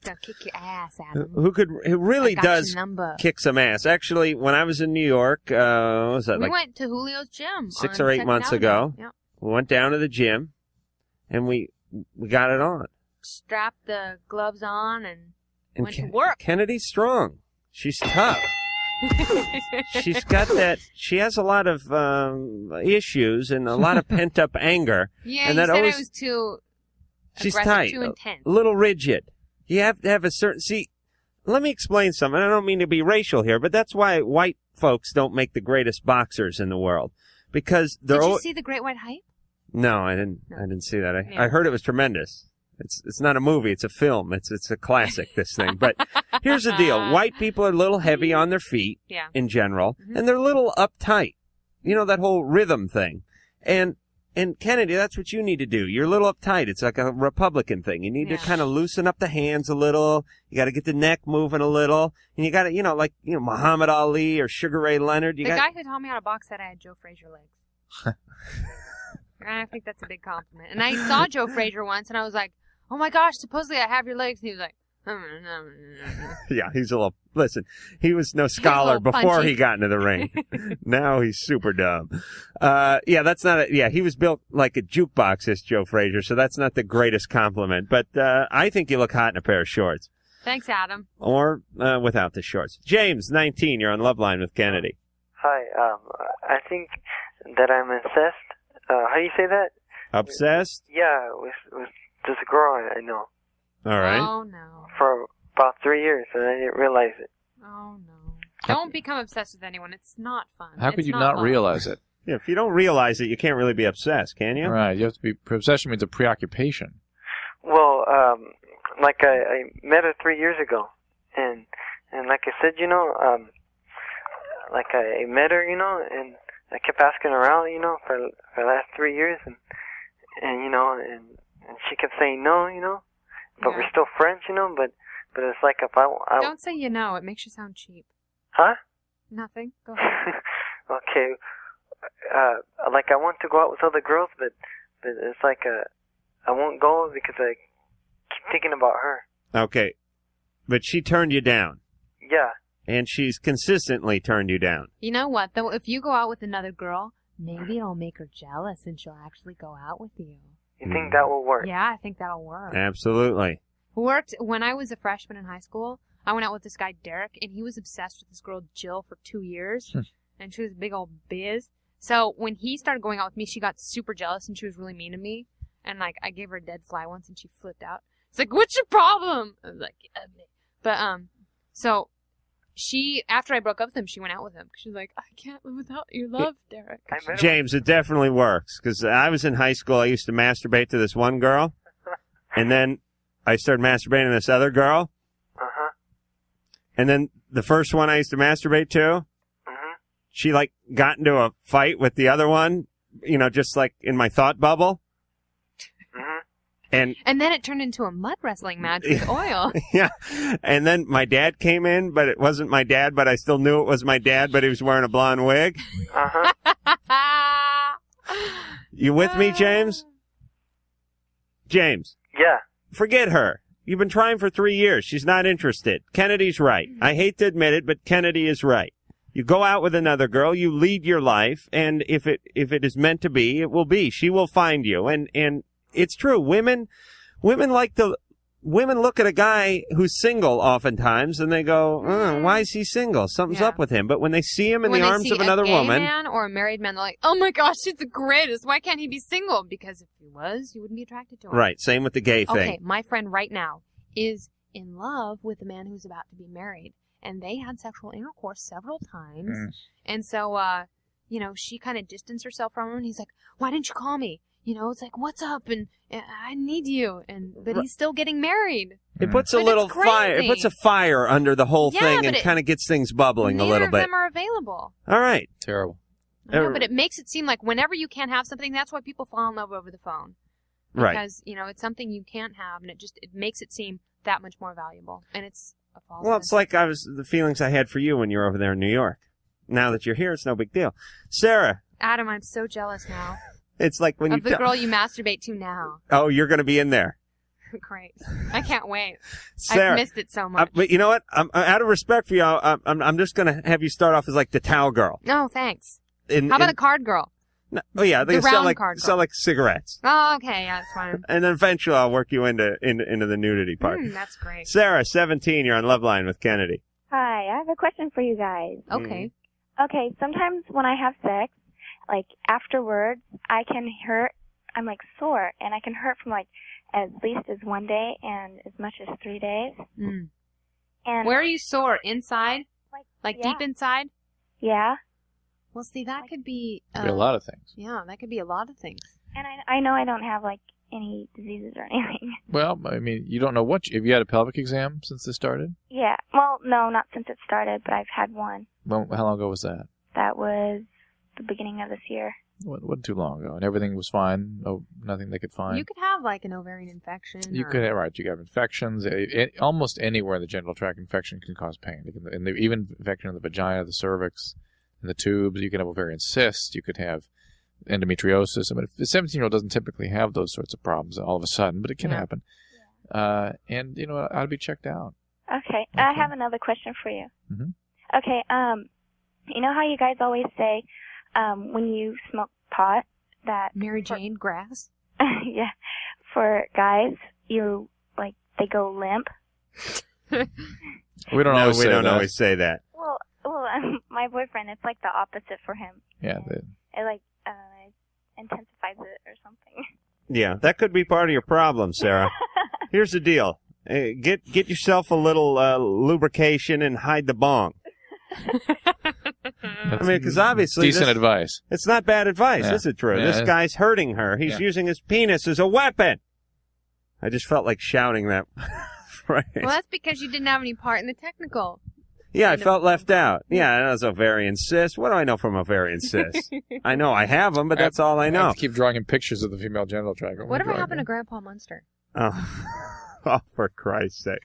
Gonna kick your ass, Adam. who could who really I got your does kick some ass. Actually, when I was in New York, uh, was that we like went to Julio's gym six or eight months ago? Yep. We went down to the gym, and we we got it on. Strapped the gloves on and, And went Ken- to work. Kennedy's strong. She's tough. She's got that. She has a lot of um, issues and a lot of pent up anger. yeah, and you that said always I was too she's tight, too a- intense. a little rigid. You have to have a certain. See, let me explain something. I don't mean to be racial here, but that's why white folks don't make the greatest boxers in the world because they're Did you al- see the Great White Hype? no, I didn't. I didn't see that. I, Yeah. I heard it was tremendous. It's it's not a movie. It's a film. It's it's a classic. This thing. But here's the deal: white people are a little heavy on their feet Yeah. in general, Mhm. and they're a little uptight. You know that whole rhythm thing, and. And Kennedy, that's what you need to do. You're a little uptight. It's like a Republican thing. You need Yeah. to kind of loosen up the hands a little. You got to get the neck moving a little, and you got to, you know, like you know Muhammad Ali or Sugar Ray Leonard. You the got guy who taught me how to box said I had Joe Frazier legs. I think that's a big compliment. And I saw Joe Frazier once, and I was like, "Oh my gosh, supposedly I have your legs." And he was like, yeah, he's a little. Listen, he was no scholar before punchy. he got into the ring. now he's super dumb. Uh, yeah, that's not. A, yeah, he was built like a jukebox, this Joe Frazier. So that's not the greatest compliment. But uh, I think you look hot in a pair of shorts, "Thanks, Adam." or uh, without the shorts. James, nineteen. You're on Loveline with Kennedy. Hi, um, I think that I'm obsessed. Uh, how do you say that? Obsessed. Yeah, with with this girl I, I know All right. Oh no. for about three years, and I didn't realize it. Oh no. Don't become obsessed with anyone. It's not fun. How could It's you not love. realize it? Yeah, if you don't realize it, you can't really be obsessed, can you? Right. You have to be. Obsession means a preoccupation. Well, um, like I, I met her three years ago, and and like I said, you know, um, like I met her, you know, and I kept asking her out, you know, for for the last three years, and and you know, and and she kept saying no, you know, but Yeah. we're still friends, you know, but but it's like if I, I Don't say you know. It makes you sound cheap. huh? Nothing. Go ahead. okay, uh, like I want to go out with other girls, but but it's like uh, I won't go because I keep thinking about her. Okay, but she turned you down, Yeah. and she's consistently turned you down. You know what though? If you go out with another girl, maybe it'll make her jealous, and she'll actually go out with you. You think that will work? Yeah, I think that'll work. Absolutely. Worked when I was a freshman in high school. I went out with this guy Derek, and he was obsessed with this girl Jill for two years, and she was a big old biz. So when he started going out with me, she got super jealous, and she was really mean to me. And like I gave her a dead fly once, and she flipped out. It's like, "What's your problem?" I was like, "Uh, me." "But um, so she after I broke up with him, she went out with him. She's like, "I can't live without your love, Derek." James, it definitely works because I was in high school. I used to masturbate to this one girl, and then I started masturbating to this other girl, Uh-huh. and then the first one I used to masturbate to, Mm-hmm. she like got into a fight with the other one, you know, just like in my thought bubble. And And then it turned into a mud wrestling match with oil. yeah, and then my dad came in, but it wasn't my dad, but I still knew it was my dad, but he was wearing a blonde wig. Uh-huh. You with me, James? James. Yeah. Forget her. You've been trying for three years. She's not interested. Kennedy's right. I hate to admit it, but Kennedy is right. You go out with another girl, you lead your life, and if it if it is meant to be, it will be. She will find you. And and it's true. Women women like to women look at a guy who's single oftentimes and they go, "Uh, why is he single? Something's Yeah. up with him. But when they see him in when the arms of another a gay woman, man or a married man, they're like, "Oh my gosh, he's the greatest. Why can't he be single?" Because if he was, you wouldn't be attracted to him. right? Same with the gay thing. Okay, my friend right now is in love with a man who's about to be married, and they had sexual intercourse several times. Mm. And so, uh, you know, she kind of distanced herself from him, and he's like, "Why didn't you call me?" You know, it's like, "What's up?" And uh, I need you, and but he's still getting married. It puts a But it's little fire. It puts a fire under the whole Yeah, thing but and it- kind of gets things bubbling Neither a little of bit. them are available. All right. Terrible. I know, Er- but it makes it seem like whenever you can't have something, that's why people fall in love over the phone. Right. Because you know it's something you can't have, and it just it makes it seem that much more valuable, and it's a false. Well, it's like I was the feelings I had for you when you were over there in New York. Now that you're here, it's no big deal. Sarah, Adam, I'm so jealous now it's like when of you the tell- girl you masturbate to now. oh, you're going to be in there. Great, I can't wait. Sarah, I've missed it so Uh, much. but you know what? I'm, out of respect for you, I'm, I'm, I'm just going to have you start off as like the towel girl. No, thanks. In- How about in- a card girl? No, oh yeah, they the sell round like card sell like cigarettes, Oh, okay, yeah, that's fine. and then eventually I'll work you into into, into the nudity part. Mm, that's great. Sarah, 17, you're on Loveline with Kennedy. Hi, I have a question for you guys. Okay. Okay, sometimes when I have sex, like afterwards, I can hurt. I'm like sore, and I can hurt from like at least as one day and as much as three days. Mm. And Where are you sore? Inside? Like, yeah. deep inside? yeah, Well, see, that could be. Uh, be a lot of things. Yeah, that could be a lot of things. and I I know I don't have like any diseases or anything. Well, I mean, you don't know what. You, have you had a pelvic exam since this started? Yeah. Well, no, not since it started, but I've had one. Well, how long ago was that? That was the beginning of this year. What wasn't too long ago, and everything was fine. No, nothing they could find. You could have like an ovarian infection. You or- could have right. You could have infections. It, it- almost anywhere in the genital tract infection can cause pain. Can, and the, even infection in the vagina, the cervix, and the tubes. You can have ovarian cysts. You could have endometriosis. I mean, a 17 year old doesn't typically have those sorts of problems all of a sudden, but it can Yeah. happen. Uh, and you know, it ought to be checked out. Okay. I have another question for you. Mhm. Okay. Um, you know how you guys always say, um, when you smoke pot, that Mary Jane grass. yeah, for guys, you like they go limp. We don't no, always we say don't that. always say that. Well, well, um, my boyfriend, it's like the opposite for him. Yeah. The, It like uh intensifies it or something. Yeah, that could be part of your problem, Sarah. Here's the deal: Uh, get get yourself a little uh, lubrication and hide the bong. I mean, because obviously decent this- advice. It's not bad advice, Yeah. is it, Drew? Yeah. This guy's hurting her. He's Yeah. using his penis as a weapon. I just felt like shouting that right. Well, that's because you didn't have any part in the technical. Yeah, I felt left out. Yeah, that was ovarian cyst. What do I know from ovarian cyst? I know I have them, but that's all I have know. to keep drawing in pictures of the female genital tract. Whatever happened to Grandpa Munster? Oh. oh, for Christ's sake.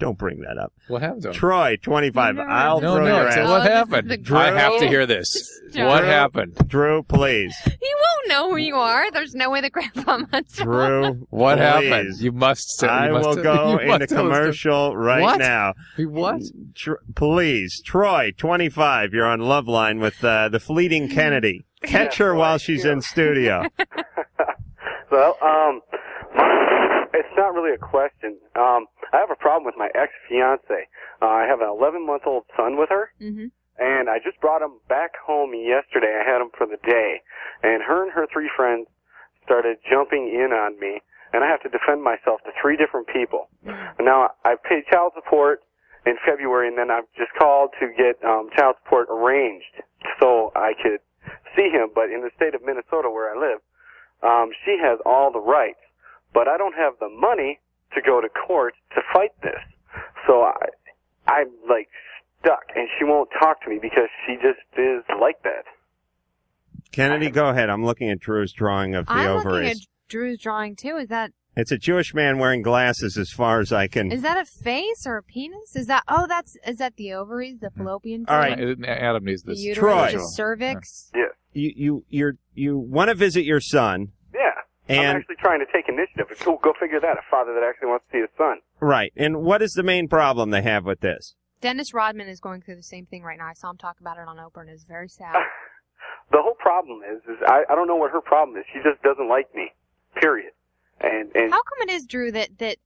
Don't bring that up. What happened to him? Troy, 25. I'll no, throw no. your so ass. what happened? Drew, I have to hear this. Drew. What happened? Drew, please. He won't know who you are. There's no way the Grandpa Munster. Drew, What please. happened? You must. Say, I must will go you must into tell us the- commercial right What? now. What? Tr- please, Troy, 25. You're on Loveline with uh, the Fleeting Kennedy. Catch her while she's in studio. Well, um, it's not really a question. Um, I have a problem with my ex fiance. Uh, I have an 11 month old son with her, Mm-hmm. and I just brought him back home yesterday. I had him for the day, and her and her three friends started jumping in on me, and I have to defend myself to three different people. Now I paid child support in February, and then I've just called to get um, child support arranged so I could see him. But in the state of Minnesota where I live, um, she has all the rights, but I don't have the money to go to court to fight this. So I, I'm like stuck, and she won't talk to me because she just is like that. Kennedy, go ahead. I'm looking at Drew's drawing of the I'm ovaries. looking at Drew's drawing too. Is that It's a Jewish man wearing glasses, as far as I can. is that a face or a penis? Is that oh that's is that the ovaries, the fallopian? All right. tube? Adam needs The this. uterus, Troy. the cervix. Yeah. You you you're, you want to visit your son, Yeah. I'm actually trying to take initiative. Go, go figure that. A father that actually wants to see his son. right. And what is the main problem they have with this? Dennis Rodman is going through the same thing right now. I saw him talk about it on Oprah, and it's very sad. The whole problem is, is I, I don't know what her problem is. She just doesn't like me. Period. And and How come it is, Drew, that that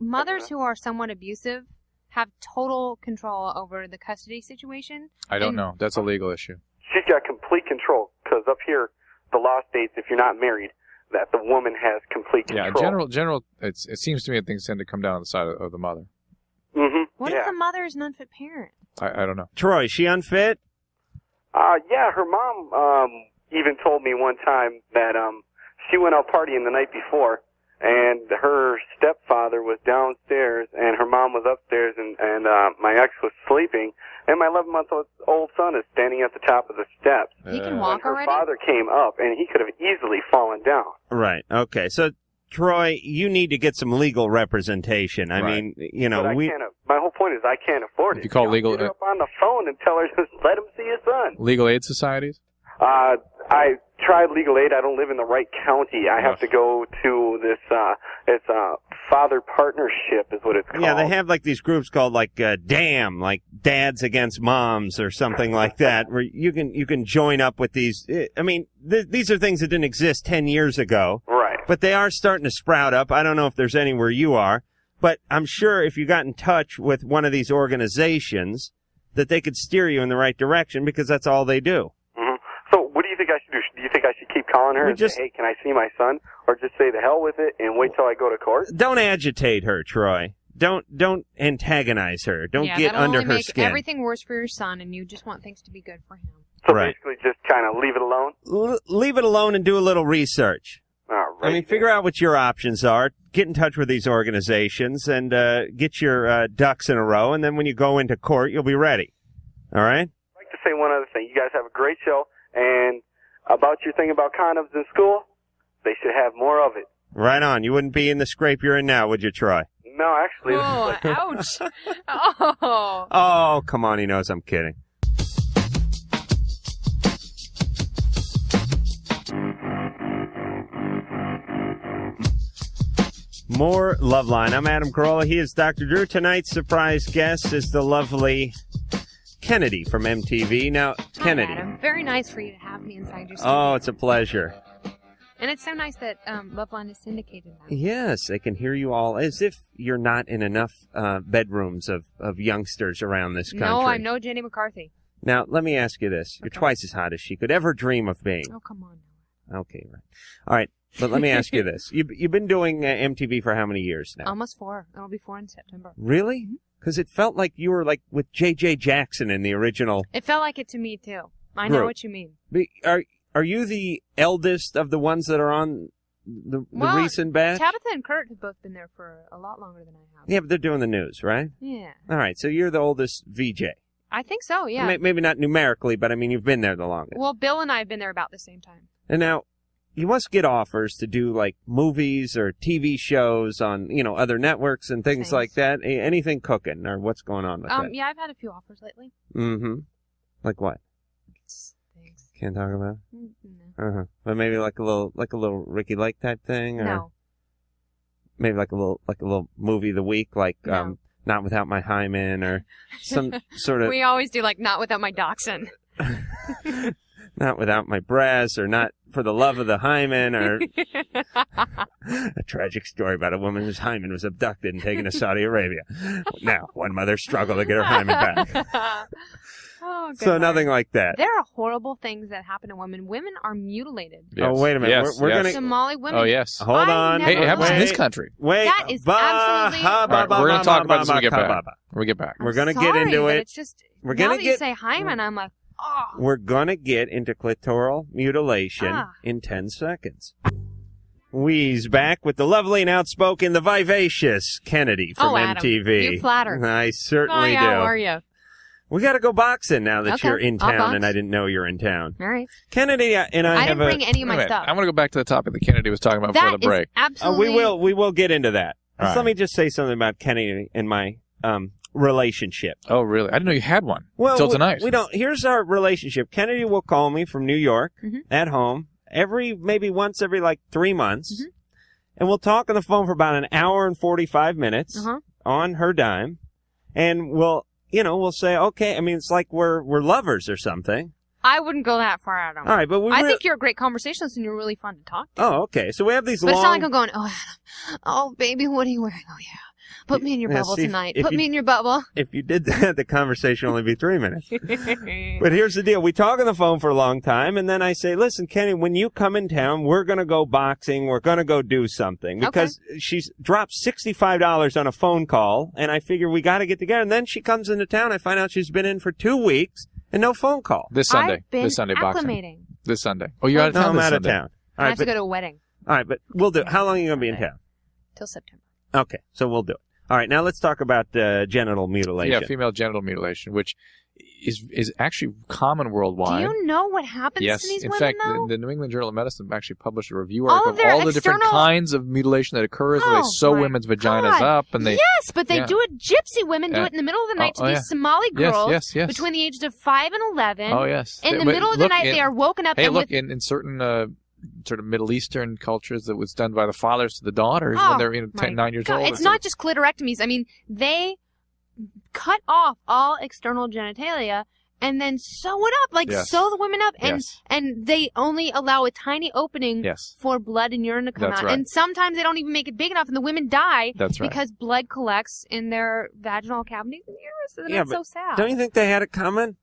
mothers uh-huh. who are somewhat abusive have total control over the custody situation? I don't And- know. That's a legal issue. she's got complete control because up here, the law states if you're not married, that the woman has complete control. Yeah, general, general. It's, it seems to me that things tend to come down on the side of, of the mother. Mm-hmm. What if the mother is an unfit parent? I, I don't know. Troy, is she unfit? Uh, yeah, her mom um, even told me one time that um, she went out partying the night before, and her stepfather was downstairs, and her mom was upstairs, and and uh, my ex was sleeping, and my 11 month old son is standing at the top of the steps. He can Uh, walk her already. father came up, and he could have easily fallen down. Right. Okay. So, Troy, you need to get some legal representation. I Right. mean, you know, but I we. can't. My whole point is I can't afford it. If you call know, legal- get her up on the phone and tell her just let him see his son. Legal aid societies. Uh, I tried legal aid. I don't live in the right county. I have to go to this. Uh, it's a father partnership, is what it's called. Yeah, they have like these groups called like uh, DAM, like Dads Against Moms or something like that, where you can you can join up with these. I mean, th- these are things that didn't exist ten years ago, Right. but they are starting to sprout up. I don't know if there's anywhere you are, but I'm sure if you got in touch with one of these organizations, that they could steer you in the right direction because that's all they do. hmm So, what do you think I should do? Do you think I should keep calling her We and just- say, "Hey, can I see my son?" or just say the hell with it and wait till I go to court? Don't agitate her, Troy. don't don't antagonize her. Don't yeah, get that'll under only her make skin. everything worse for your son, and you just want things to be good for him. So Right. basically, just kind of leave it alone. L- leave it alone and do a little research. All right. I mean, figure out what your options are. Get in touch with these organizations and uh, get your uh, ducks in a row. And then when you go into court, you'll be ready. All right. I'd like to say one other thing. You guys have a great show, and about your thing about condoms in school, they should have more of it. Right on. You wouldn't be in the scrape you're in now, would you, Troy? No, actually, this is Oh, like- ouch! Oh, Oh, come on. He knows I'm kidding. More Loveline. I'm Adam Carolla. He is Dr. Drew. Tonight's surprise guest is the lovely Kennedy from MTV. Now, Hi, Kennedy. Adam. Very nice for you to have me inside your studio. Oh, it's a pleasure. and it's so nice that um, Loveline is syndicated now. Yes, they can hear you all as if you're not in enough uh, bedrooms of, of youngsters around this country. No, I'm no Jenny McCarthy. Now, let me ask you this. You're twice as hot as she could ever dream of being. Oh, come on. Okay, right. All right, but let me ask you this. You, you've been doing uh, MTV for how many years now? Almost four. It'll be four in September. really? Because it felt like you were like with J.J. Jackson in the original. It felt like it to me too. I know Group. what you mean. Be- Are are you the eldest of the ones that are on the, the Well, recent batch? Tabitha and Kurt have both been there for a lot longer than I have. yeah, but they're doing the news, right? Yeah. All right, so you're the oldest VJ. I think so. Yeah. May- Maybe not numerically, but I mean you've been there the longest. Well, Bill and I have been there about the same time. And now, you must get offers to do like movies or TV shows on, you know, other networks and things Things. like that. A- Anything cooking or what's going on with Um, yeah, I've had a few offers lately. Mm-hmm. Like what? Thanks. Can't talk about. Mm, Uh huh. But maybe like a little, like a little Ricki Lake type thing, or No. maybe like a little, like a little movie of the week, like No. um, not without my hymen or some sort of We always do like not without my dachshund. not without my breasts or not for the love of the hymen or a tragic story about a woman whose hymen was abducted and taken to Saudi Arabia. Now, one mother struggled to get her hymen back. oh, So Lord. nothing like that. There are horrible things that happen to women. Women are mutilated. Oh, wait a minute. Yes, we're we're yes. gonna. Somali women. Oh, yes. Hold I on. Hey, it happens in this country. Wait. That is Ba- absolutely- ha- All ba- right, ba- we're going to talk ba- about this when we ba- get ba- back. ba- When we get back. We're gonna get into it. It's just We're gonna that you get- say hymen, mm. I'm like, oh. We're gonna get into clitoral mutilation Ah. in 10 seconds. We's back with the lovely and outspoken, the vivacious Kennedy from Oh, Adam, MTV. you flatter. I certainly Hi, do. how are you? We got to go boxing now that Okay, you're in town and I didn't know you're in town. All right. Kennedy and I, I, have didn't a. bring any of my Wait stuff. I want to go back to the topic that Kennedy was talking about That before the is break. Uh, absolutely. we will. We will get into that. Right. Let me just say something about Kennedy and my um, relationship. Oh, really? I didn't know you had one Well, until we- tonight. We don't. Here's our relationship. Kennedy will call me from New York Mhm. at home every maybe once every like three months, Mhm. and we'll talk on the phone for about an hour and forty five minutes Uh-huh. on her dime, and we'll you know we'll say okay. I mean it's like we're we're lovers or something. I wouldn't go that far, Adam. All right, but we I re- think you're a great conversationalist and you're really fun to talk to. Oh, okay. So we have these But it's not like I'm going, oh, Adam, oh, baby, what are you wearing? Oh, yeah. Put me in your Yeah, bubble see, tonight. Put you- me in your bubble. if you did that, the conversation would only be three minutes. But here's the deal. We talk on the phone for a long time, and then I say, listen, Kenny, when you come in town, we're going to go boxing. We're going to go do something. Because she's dropped $65 on a phone call, and I figure we got to get together. And then she comes into town. I find out she's been in for two weeks and no phone call. This Sunday. I've been this Sunday boxing. acclimating. This Sunday. Oh, you're out of no, town I'm this out Sunday. of town. I All right, have to go to a wedding all right, but we'll do it. How long are you going to be in town? till September. Okay, so we'll do it. All right, now let's talk about uh, genital mutilation. Yeah, female genital mutilation, which is is actually common worldwide. Do you know what happens yes, to these in women, fact, though? the, the New England Journal of Medicine actually published a review All article of their all the different kinds of mutilation that occurs where they Oh, sew women's vaginas God. up and they yes, but they yeah. do it. Gypsy women do Yeah. it in the middle of the night Oh, to oh, these yeah. Somali girls yes, yes. between the ages of five and eleven. Oh yes. In They- the but middle of the look, night, in- they are woken up Hey, and look with in, in certain uh, sort of Middle Eastern cultures that was done by the fathers to the daughters Oh, when they're you know, my 10, 9 years God, old. It's not just clitorectomies. I mean, they cut off all external genitalia and then sew it up, like Yes. sew the women up, and Yes. and they only allow a tiny opening Yes. for blood and urine to come That's out. right. And sometimes they don't even make it big enough, and the women die That's right. because blood collects in their vaginal cavities and uterus. And Yeah, that's so sad. Don't you think they had it coming?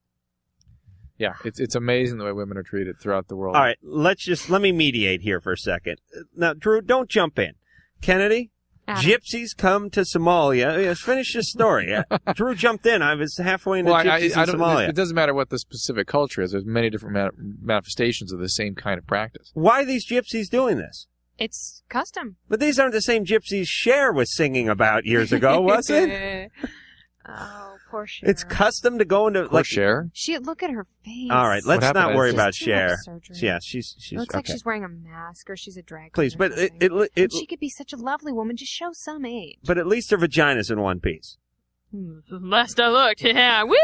Yeah, it's it's amazing the way women are treated throughout the world. All right, let's just let me mediate here for a second. Now, Drew, don't jump in. Kennedy, Adam. Gypsies come to Somalia. Oh, yes, finish the story. Drew jumped in. I was halfway into Well, I, I, gypsies I in don't, Somalia. it doesn't matter what the specific culture is. There's many different ma- manifestations of the same kind of practice. Why are these gypsies doing this? It's custom. But these aren't the same gypsies Cher was singing about years ago, was it? oh, poor Cher. It's custom to go into like Cher. She look at her face. All right, let's happened not is worry just- about Too much Cher. surgery. Yeah, she's she's it looks like she's wearing a mask or she's a drag. Please, queen or but it, something. it, it, And she could be such a lovely woman. Just show some age. but at least her vagina's in one piece. Last I looked, yeah, woo!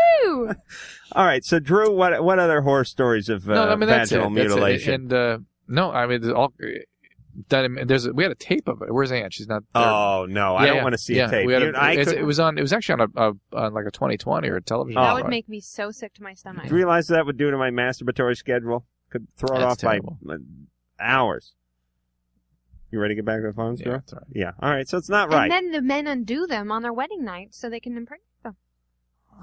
All right, so Drew, what what other horror stories of uh, no, I mean that's it. vaginal That's it. mutilation? And uh, no, I mean there's all. That, there's a, we had a tape of it. Where's Anne? She's not. there. Oh no, I Yeah, don't yeah, want to see yeah. a tape. We had a- You- I it's- could- it was on. It was actually on a, a on like a 2020 or a television. Oh. That show. would make me so sick to my stomach. Do you realize that would do to my masturbatory schedule? Could throw it That's off terrible. by hours. You ready to get back to the phones, Yeah, Drew? that's right. Yeah. All right. So it's not right. And then the men undo them on their wedding night so they can impregnate them.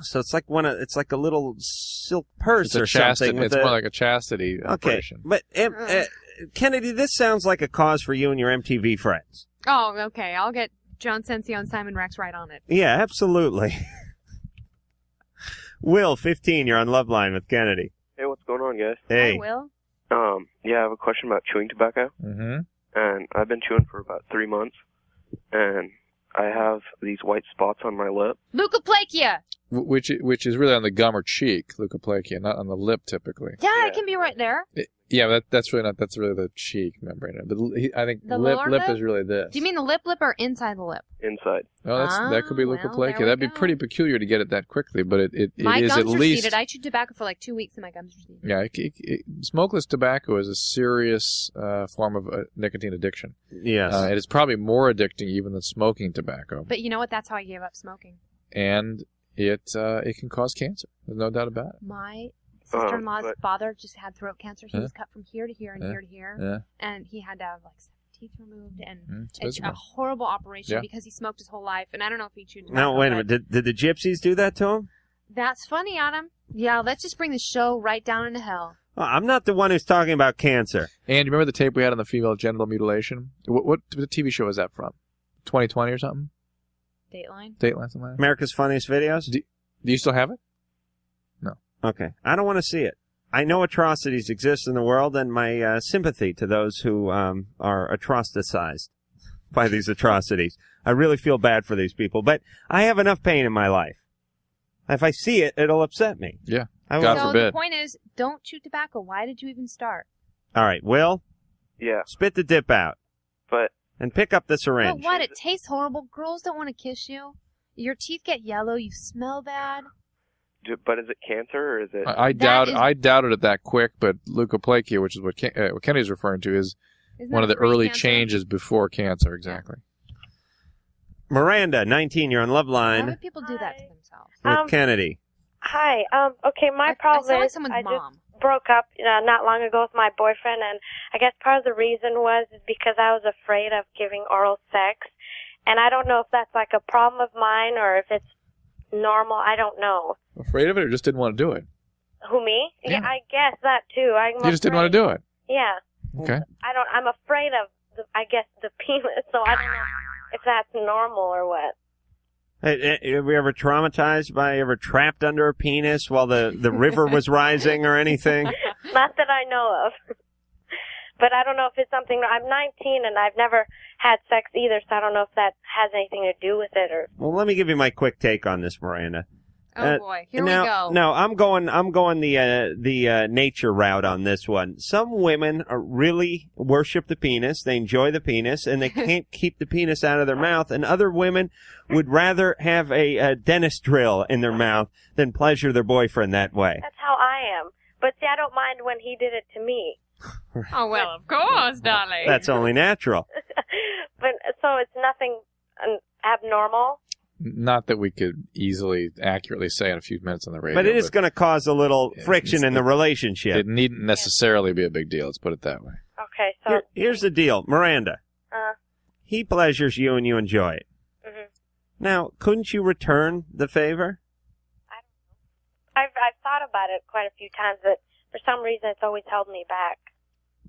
so it's like one. Of, it's like a little silk purse It's or chastity. something. With It's a, more like a chastity okay. operation. But um, uh, Kennedy, this sounds like a cause for you and your MTV friends. Oh, okay. I'll get John Sencio and Simon Rex right on it. Yeah, absolutely. Will, 15, you're on Loveline with Kennedy. Hey, what's going on, guys? Hey. Hi, Will. Um, yeah, I have a question about chewing tobacco. Mm-hmm. And I've been chewing for about three months, and I have these white spots on my lip. Leukoplakia! Which which is really on the gum or cheek, leukoplakia, not on the lip typically. Yeah, it can be right there. It- yeah, that that's really not. That's really the cheek membrane. But he- I think The lip lower lip lip? is really this. Do you mean the lip lip or inside the lip? Inside. Oh, that's that could be Ah, well, leukoplakia. there we That'd be pretty peculiar to get it that quickly, but it it, it my is gums at are least. seeded. I chewed tobacco for like two weeks and my gums are seeded. Yeah, it, it, it- smokeless tobacco is a serious uh, form of uh, nicotine addiction. Yes. Uh, it is probably more addicting even than smoking tobacco, But you know what? That's how I gave up smoking. and it uh, it can cause cancer. There's no doubt about it. My sister-in-law's but- father just had throat cancer. He Yeah. was cut from here to here and Yeah. here to here, Yeah. and he had to have like seven teeth removed and Mm, it's it's a horrible operation Yeah. because he smoked his whole life. And I don't know if he chewed. Now, wait a minute. Did, did the gypsies do that to him? That's funny, Adam. Yeah, let's just bring the show right down into hell. Oh, I'm not the one who's talking about cancer. And you remember the tape we had on the female genital mutilation? What, what what TV show was that from? 2020 or something? Dateline. Dateline, something like that? America's Funniest Videos? Do, do you still have it? No. Okay. I don't want to see it. I know atrocities exist in the world, and my uh, sympathy to those who um, are atrosticized by these atrocities. I really feel bad for these people, but I have enough pain in my life. If I see it, it'll upset me. Yeah. I will- so the point is, don't chew tobacco. Why did you even start? All right, Will, Yeah, spit the dip out but and pick up the But syringe. what? It tastes horrible. Girls don't want to kiss you. Your teeth get yellow. You smell bad. Do- but is it cancer or is it? I, I doubt is- I doubted it that quick, but leukoplakia, which is what, Ken, uh, what Kenny's referring to, is Isn't one of the pre-cancer? early changes before cancer. Exactly. Miranda, 19, you're on Love Why Line would people do that to themselves? with Um, Kennedy. Hi. Um. Okay. My problem sound like is someone's I mom. just broke up you know, not long ago with my boyfriend, and I guess part of the reason was is because I was afraid of giving oral sex, and I don't know if that's like a problem of mine or if it's normal. I don't know. Afraid of it, or just didn't want to do it? Who me? Yeah. I guess that too. I'm You just didn't want to do it. Yeah. Okay. I don't. I'm afraid of. The, I guess the penis. So I don't know if that's normal or what. Hey, eh, eh, hey, Have you ever traumatized by ever trapped under a penis while the, the river was rising or anything? Not that I know of. But I don't know if it's something. I'm 19 and I've never had sex either, so I don't know if that has anything to do with it or. Well, let me give you my quick take on this, Miranda. Oh Uh, boy, here now, we go. No, I'm going. I'm going the uh, the uh, nature route on this one. Some women are really worship the penis. They enjoy the penis, and they can't keep the penis out of their mouth. And other women would rather have a, a dentist drill in their mouth than pleasure their boyfriend that way. That's how I am. But see, I don't mind when he did it to me. Oh well, of course, darling. That's only natural. but so it's nothing um, abnormal. Not that we could easily accurately say in a few minutes on the radio. But it is going to cause a little friction in the relationship. It needn't necessarily be a big deal. Let's put it that way. Okay, so Here- here's the deal, Miranda. uh, He pleasures you, and you enjoy it. mhm. Now, couldn't you return the favor? I've I've thought about it quite a few times, but for some reason it's always held me back.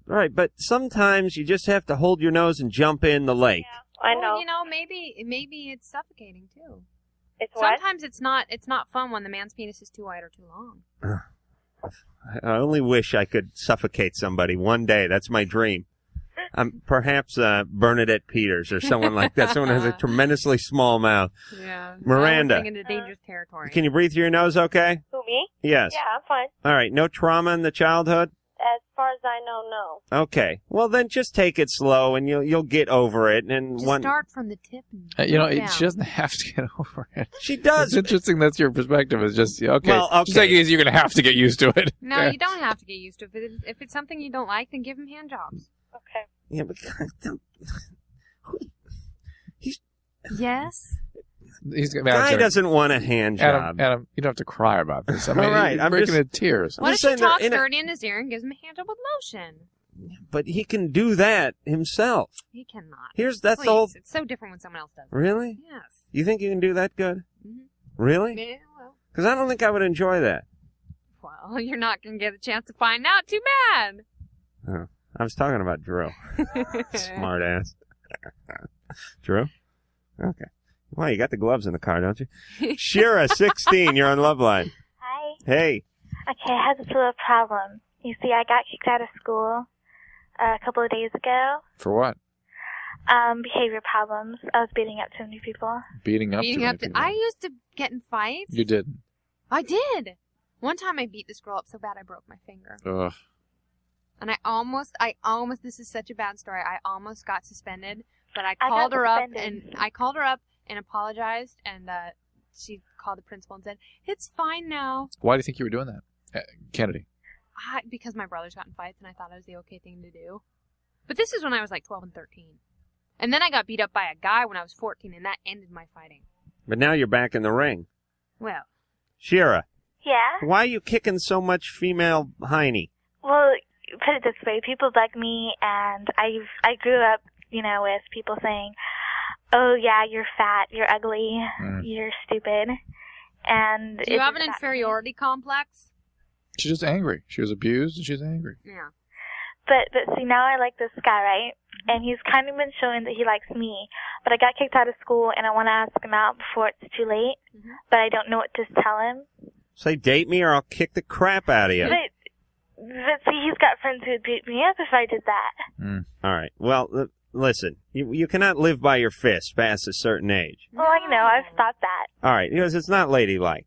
Right, but sometimes you just have to hold your nose and jump in the lake. I know. Well, know. you know, maybe maybe it's suffocating too. It's what? Sometimes it's not. It's not fun when the man's penis is too wide or too long. I only wish I could suffocate somebody one day. That's my dream. Um, perhaps uh, Bernadette Peters or someone like that. Someone who has a tremendously small mouth. Yeah. Miranda. Now we're into dangerous territory. Can you breathe through your nose okay? Who, me? Yes. Yeah, I'm fine. All right. No trauma in the childhood? As far as I know, no. Okay. Well, then just take it slow and you'll you'll get over it. And Just one start from the tip. And Uh, you know, it, down. she doesn't have to get over it. She does. It's interesting that's your perspective. Is just okay. Well, Just take okay. it easy. You're gonna have to get used to it. No, Yeah. you don't have to get used to it. If, it. if it's something you don't like, then give him hand jobs. Okay. Yeah, but Yes. He's gonna. guy Adam, doesn't want a hand job. Adam, Adam, you don't have to cry about this. I mean, All right, you're I'm breaking just- into tears. What if just she saying talks dirty in his ear and gives him a hand job with lotion? But he can do that himself. He cannot. Here's that's Please. the whole. It's so different when someone else does it. Really? Yes. You think you can do that good? Mhm. Really? Yeah, well, Because I don't think I would enjoy that. well, you're not going to get a chance to find out. Too bad. Oh, I was talking about Drew. Smart ass. Drew? Okay. Well, you got the gloves in the car, don't you? Shira, 16, you're on Loveline. Hi. Hey. Okay, I have this little problem. You see, I got kicked out of school uh, a couple of days ago. For what? Um, behavior problems. I was beating up too many people. Beating up. Beating too up many to, people. I used to get in fights. You did. I did. One time I beat this girl up so bad I broke my finger. Ugh. And I almost, I almost, this is such a bad story. I almost got suspended, but I I got called her up and I called her up and apologized and, uh, she called the principal and said, it's fine now. Why do you think you were doing that, uh, Kennedy? I, because my brothers got in fights and I thought it was the okay thing to do. But this is when I was like 12 and 13. And then I got beat up by a guy when I was 14 and that ended my fighting. But now you're back in the ring. Well, Shira, Yeah? why are you kicking so much female hiney? Well, put it this way: people bug me, and I I grew up, you know, with people saying, "Oh yeah, you're fat, you're ugly, Mm. you're stupid," and do you have an just got- inferiority complex? She's just angry. She was abused and she's angry. Yeah. But but see, now I like this guy, right? And he's kind of been showing that he likes me. But I got kicked out of school, and I want to ask him out before it's too late. But I don't know what to tell him. Say, date me or I'll kick the crap out of you. But but see, he's got friends who'd beat me up if I did that. All right. Well, l- listen, you, you cannot live by your fist past a certain age. Well, I know I've thought that. All right, because it's not ladylike.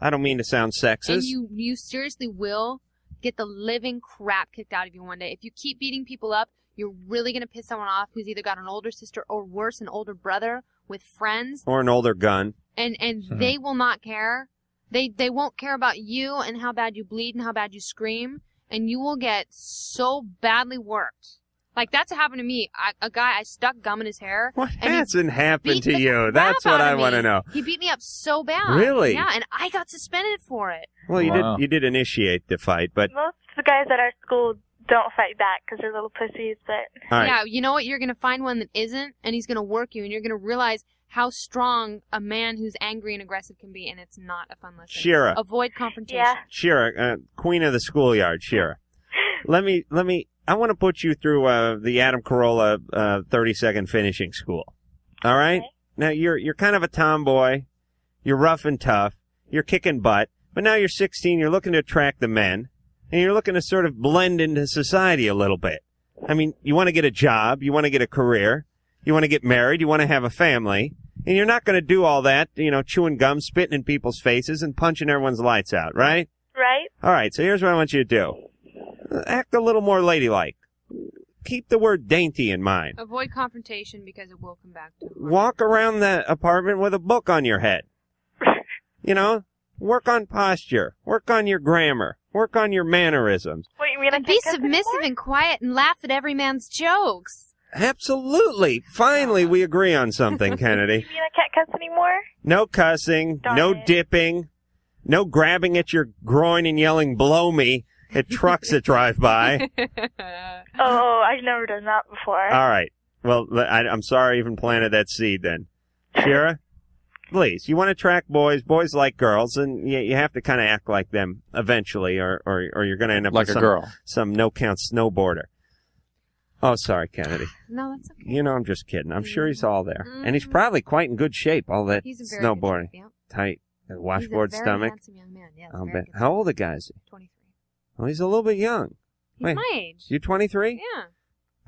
I don't mean to sound sexist. And you, you seriously will get the living crap kicked out of you one day. If you keep beating people up, you're really going to piss someone off who's either got an older sister or worse, an older brother with friends, or an older gun. and, and Mhm. they will not care. They, they won't care about you and how bad you bleed and how bad you scream, and you will get so badly worked. Like that's what happened to me. I, a guy, I stuck gum in his hair. What and he Hasn't happened to you. That's what I want to know. He beat me up so bad. Really? Yeah, and I got suspended for it. Well, you Wow. did you did initiate the fight, but Most of the guys at our school don't fight back because they're little pussies. But All right. Yeah, you know what? You're gonna find one that isn't, and he's gonna work you, and you're gonna realize how strong a man who's angry and aggressive can be, and it's not a fun lesson. Shira. Avoid confrontation. Yeah. Shira, uh, queen of the schoolyard, Shira. let me let me. I want to put you through uh, the Adam Carolla uh, thirty second finishing school. All right. Okay. Now you're you're kind of a tomboy. You're rough and tough. You're kicking butt. But now you're 16. You're looking to attract the men, and you're looking to sort of blend into society a little bit. I mean, you want to get a job. You want to get a career. You want to get married. You want to have a family. And you're not going to do all that, you know, chewing gum, spitting in people's faces, and punching everyone's lights out, right? right? All right, so here's what I want you to do. Act a little more ladylike. Keep the word dainty in mind. Avoid confrontation because it will come back to. You. Walk around the apartment with a book on your head. You know, work on posture, work on your grammar, work on your mannerisms. Wait, you mean And be submissive and quiet and laugh at every man's jokes. Absolutely. Finally, we agree on something, Kennedy. You mean I can't cuss anymore? No cussing, Darn no it. dipping, no grabbing at your groin and yelling, blow me at trucks that drive by. Oh, I've never done that before. All right. Well, I, I'm sorry I even planted that seed then. Shira, please, you want to attract boys. Boys like girls, and you, you have to kind of act like them eventually, or, or, or you're going to end up Like with a some, girl. some no count snowboarder. Oh, sorry, Kennedy. No, that's okay. You know, I'm just kidding. I'm sure he's all there, and he's probably quite in good shape. All that Mm-hmm. He's in very good snowboarding, shape, yep. tight, uh, He's a washboard very stomach. handsome young man. Yes, I'll very bet. How old a guy is he? 23. Well, he's a little bit young. He's Wait, my age. You're 23? Yeah.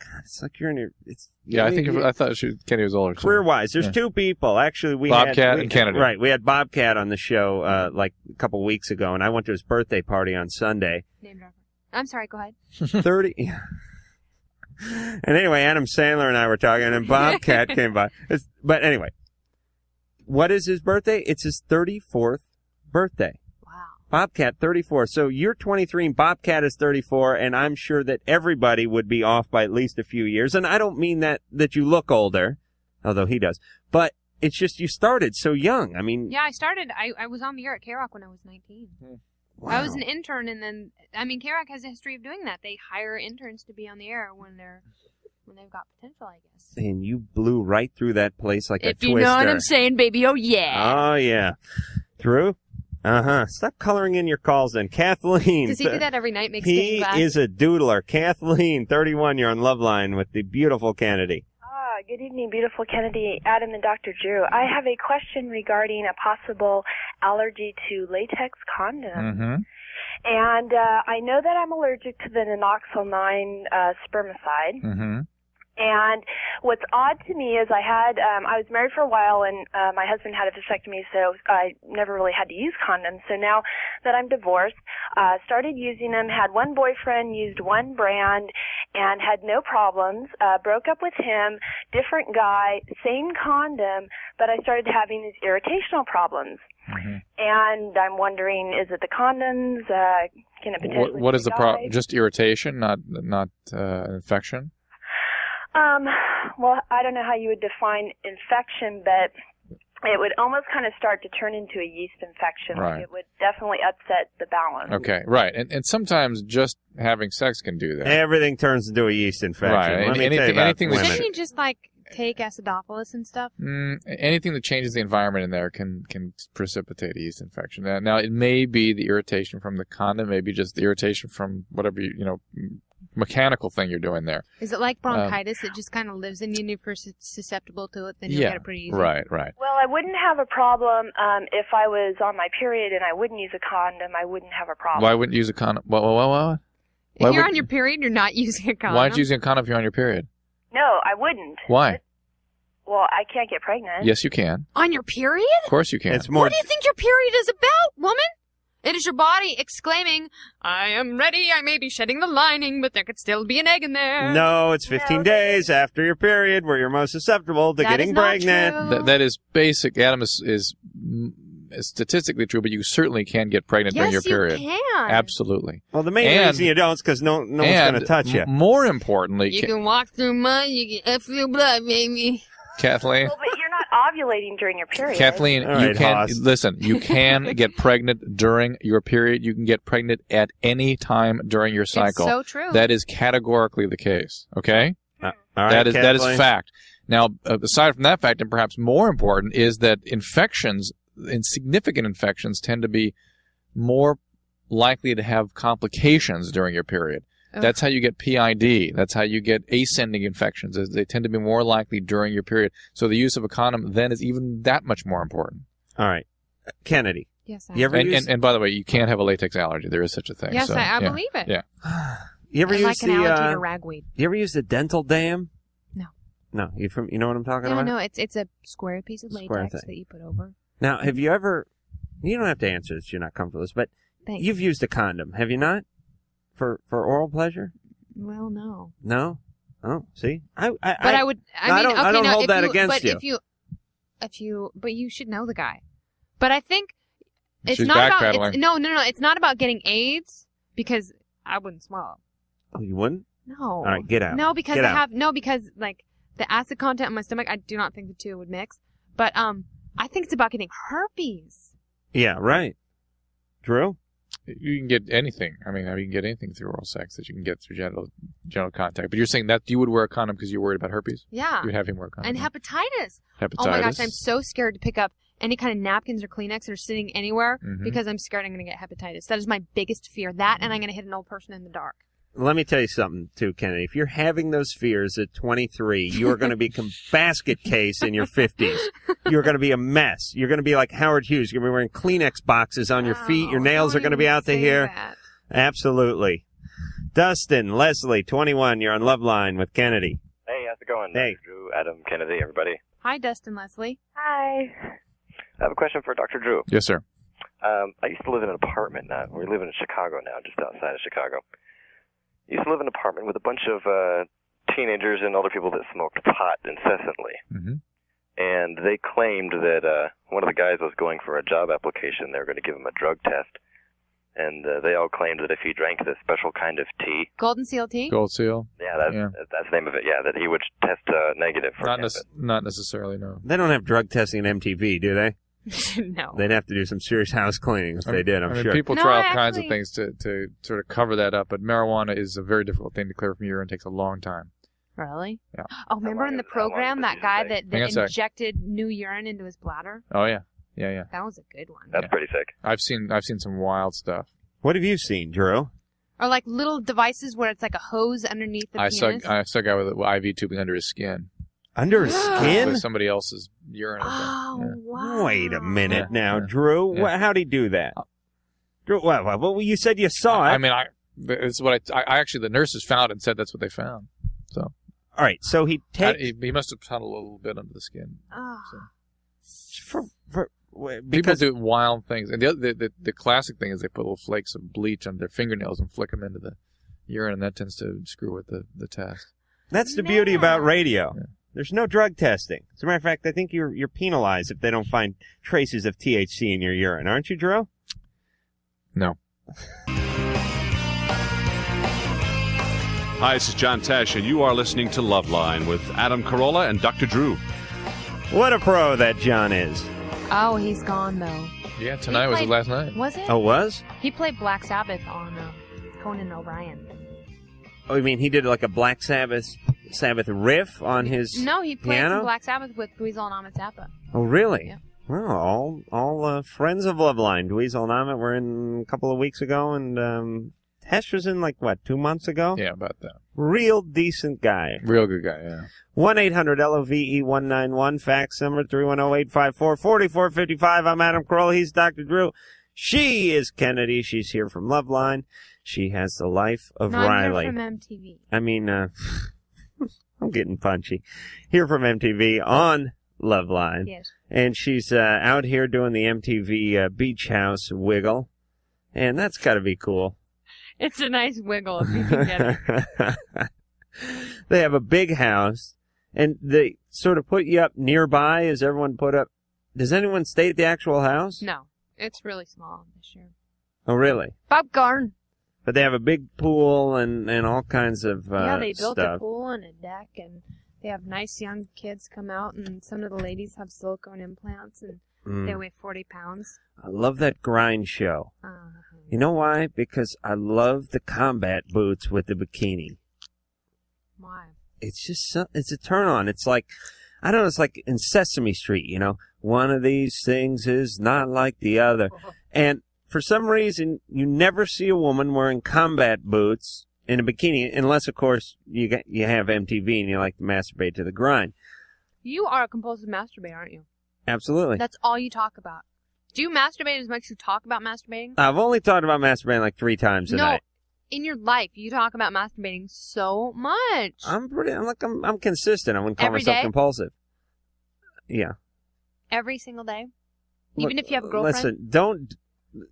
God, it's like you're in your. It's Yeah, I think if, I thought she, Kenny was older. too. Career wise, there's Yeah. two people. Actually, we Bobcat had, we- and Kennedy. Right, we had Bobcat on the show uh, like a couple weeks ago, and I went to his birthday party on Sunday. Name dropper. I'm sorry. Go ahead. Thirty. and anyway, Adam Sandler and I were talking, and Bobcat came by. It's- But anyway, what is his birthday? It's his thirty-fourth birthday. Wow. Bobcat, 34. So you're 23 and Bobcat is 34, and I'm sure that everybody would be off by at least a few years. And I don't mean that, that you look older, although he does, but it's just you started so young. I mean, Yeah, I started. I, I was on the air at KROQ when I was 19. Hmm. I was an intern, and then I mean, K has a history of doing that. They hire interns to be on the air when they're when they've got potential, I guess. and you blew right through that place like a twister. if you know what I'm saying, baby. Oh yeah. Oh, yeah. Through. Uh huh. Stop coloring in your calls then. Kathleen. Does he do that every night? Make He is a doodler. Kathleen, 31, you're on Loveline with the beautiful Kennedy. Ah, good evening, beautiful Kennedy, Adam, and Dr. Drew. I have a question regarding a possible allergy to latex condoms. Mm-hmm. And uh, I know that I'm allergic to the Nonoxyl 9 uh, spermicide. Mm-hmm. And what's odd to me is I had um, I was married for a while and uh, my husband had a vasectomy, so I never really had to use condoms. So now that I'm divorced, uh, started using them. Had one boyfriend, used one brand, and had no problems. Uh, broke up with him, different guy, same condom, but I started having these irritational problems. And I'm wondering, is it the condoms? Uh, can it potentially? What, what is the problem? Just irritation, not not uh, infection. Um, well, I don't know how you would define infection, but it would almost kind of start to turn into a yeast infection. Right. Like it would definitely upset the balance. Okay, right, and and sometimes just having sex can do that. Everything turns into a yeast infection. Right, Let me anything- tell you about anything that- women. Shouldn't you just like take acidophilus and stuff? Mm, anything that changes the environment in there can can precipitate a yeast infection. Now, now, it may be the irritation from the condom, maybe just the irritation from whatever you, you know m- mechanical thing you're doing there. Is it like Um, bronchitis? it just kind of lives in you, and if you're susceptible to it, then you'll yeah, get it pretty easy. right, right. Well, I wouldn't have a problem um, if I was on my period and I wouldn't use a condom. I wouldn't have a problem. Why wouldn't you use a condom? What, what, what, what? If Why you're would- on your period, you're not using a condom. Why aren't you using a condom if you're on your period? No, I wouldn't. Why? Well, I can't get pregnant. Yes, you can. On your period? Of course you can. It's more. What do you think your period is about, woman? It is your body exclaiming, I am ready, I may be shedding the lining, but there could still be an egg in there. No, it's 15 days after your period where you're most susceptible to That getting is not pregnant. true. That, that is basic. Adam is, is is statistically true, but you certainly can get pregnant during Yes, your you period. can. Absolutely. Well, the main And- reason you don't is because no, no one's going to touch you. m- More importantly, You Ca- can walk through mud, you can F your blood, baby. Kathleen. Well, but you're not ovulating during your period. Kathleen, All you can Haas. listen. You can get pregnant during your period. You can get pregnant at any time during your cycle. so true. That is categorically the case. Okay, Uh, all right, that is that is fact. Now, uh, aside from that fact, and perhaps more important, is that infections, and significant infections, tend to be more likely to have complications during your period. Ugh. That's how you get PID. That's how you get ascending infections. They tend to be more likely during your period. So the use of a condom then is even that much more important. All right. Kennedy. Yes, I You ever And, use, and, and by the way, you can't have a latex allergy. There is such a thing. Yes, So, I, I yeah. believe it. Yeah. you ever I use like an the, allergy uh, to ragweed. you ever use the dental dam? No. No. You from, you know what I'm talking No, about? no, it's it's a square piece of Square latex thing. that you put over. Now, have you ever, you don't have to answer this, you're not comfortable with this, but Thanks. you've used a condom, have you not? For, for oral pleasure? Well, no. No? Oh, see? I, I, But I, would. I I mean, don't- okay, I don't no, hold that you, against but you. if you, if you, but you should know the guy. But I think it's She's not about. It's, no, no, no. It's not about getting AIDS because I wouldn't swallow. Oh, you wouldn't? No. All right, get out. No, because Get I out. have no because like the acid content in my stomach. I do not think the two would mix. But um, I think it's about getting herpes. Yeah, right. Drew? You can get anything. I mean, you can get anything through oral sex that you can get through genital genital contact. But you're saying that you would wear a condom because you're worried about herpes? Yeah. You would have him wear a condom. And hepatitis. Hepatitis. Oh my gosh, I'm so scared to pick up any kind of napkins or Kleenex that are sitting anywhere Mhm. because I'm scared I'm going to get hepatitis. That is my biggest fear. That and I'm going to hit an old person in the dark. Let me tell you something too, Kennedy. If you're having those fears at 23, you are going to become basket case in your 50s. You're going to be a mess. You're going to be like Howard Hughes. You're going to be wearing Kleenex boxes on your feet. Your nails are going to be out to here. Absolutely. Dustin, Leslie, 21. You're on Loveline with Kennedy. Hey, how's it going? Hey. Drew, Adam, Kennedy, everybody. Hi, Dustin Leslie. Hi. I have a question for Dr. Drew. Yes, sir. Um, I used to live in an apartment. Now. We live in Chicago now, just outside of Chicago. I used to live in an apartment with a bunch of uh, teenagers and older people that smoked pot incessantly. Mm-hmm. And they claimed that uh, one of the guys was going for a job application. They were going to give him a drug test. And uh, they all claimed that if he drank this special kind of tea, Golden Seal tea? Gold seal. yeah, that's, Yeah. that's the name of it, yeah, that he would test uh, negative for Not, cannabis. nec- not necessarily, no. They don't have drug testing at MTV, do they? no. They'd have to do some serious house cleaning if they did, I'm I mean, sure. people No, try all kinds of things to, to sort of cover that up, but marijuana is a very difficult thing to clear from urine. It takes a long time. Really? Yeah. Oh, remember in the program that guy that, Hang on that sec. injected new urine into his bladder? Oh yeah, yeah, yeah. That was a good one. That's pretty sick. I've seen I've seen some wild stuff. What have you seen, Drew? Or like little devices where it's like a hose underneath the I saw. I saw a guy with an IV tubing under his skin. Under his skin? With somebody else's urine. Oh, wow. Wait a minute Yeah, now, yeah, Drew. yeah. Wha- how'd he do that? Drew, what, what, what, you said you saw it. I mean, I it's what I, I actually the nurses found it and said that's what they found. So All right, so he I, takes he, he must have found a little bit under the skin. Oh. for, for, wha- People do wild things, and the, other, the the the classic thing is they put little flakes of bleach on their fingernails and flick them into the urine, and that tends to screw with the the test. that's the beauty about radio. There's no drug testing. As a matter of fact, I think you're you're penalized if they don't find traces of THC in your urine, aren't you, Drew? No. Hi, this is John Tesh, and you are listening to Loveline with Adam Carolla and Dr. Drew. What a pro that John is. Oh, he's gone though. Yeah, tonight was played- the last night. Was it? Oh, was? He played Black Sabbath on uh, Conan O'Brien. Oh, you mean he did like a Black Sabbath Sabbath riff on his No, he played piano? some Black Sabbath with Dweezil and Ahmet Zappa. Oh, really? Yeah. Well, all all uh, friends of Loveline. Dweezil and Ahmet were in a couple of weeks ago, and um, Tesh was in like what two months ago. Yeah, about that. Real decent guy. Real good guy. Yeah. One eight hundred L O V E one nine one. Fax number three one zero eight five four forty four fifty five. I'm Adam Carolla. He's Doctor Drew. She is Kennedy. She's here from Loveline. She has the life of no, I'm Riley. here from MTV. I mean, uh, I'm getting punchy. Here from MTV on Loveline. Yes. And she's uh, out here doing the MTV uh, Beach House wiggle. And that's got to be cool. It's a nice wiggle if you can get it. they have a big house, and they sort of put you up nearby. Is everyone put up? Does anyone stay at the actual house? No, it's really small this year. Oh, really? Popcorn. But they have a big pool and, and all kinds of uh, yeah, they built stuff. a pool and a deck, and they have nice young kids come out, and some of the ladies have silicone implants, and Mm. they weigh 40 pounds. I love that grind show. Uh, You know why? Because I love the combat boots with the bikini. why? It's just so, it's a turn on. It's like I don't know. It's like in Sesame Street. You know, one of these things is not like the other, and for some reason you never see a woman wearing combat boots in a bikini, unless of course you got, you have MTV and you like to masturbate to the grind. You are a compulsive masturbator, aren't you? Absolutely. That's all you talk about. Do you masturbate as much as you talk about masturbating? I've only talked about masturbating like three times a no, night. in your life, you talk about masturbating so much. I'm pretty. I'm like I'm, I'm consistent. I wouldn't call Every myself day? compulsive. Yeah. Every single day? Even Look, if you have a girlfriend? Listen, don't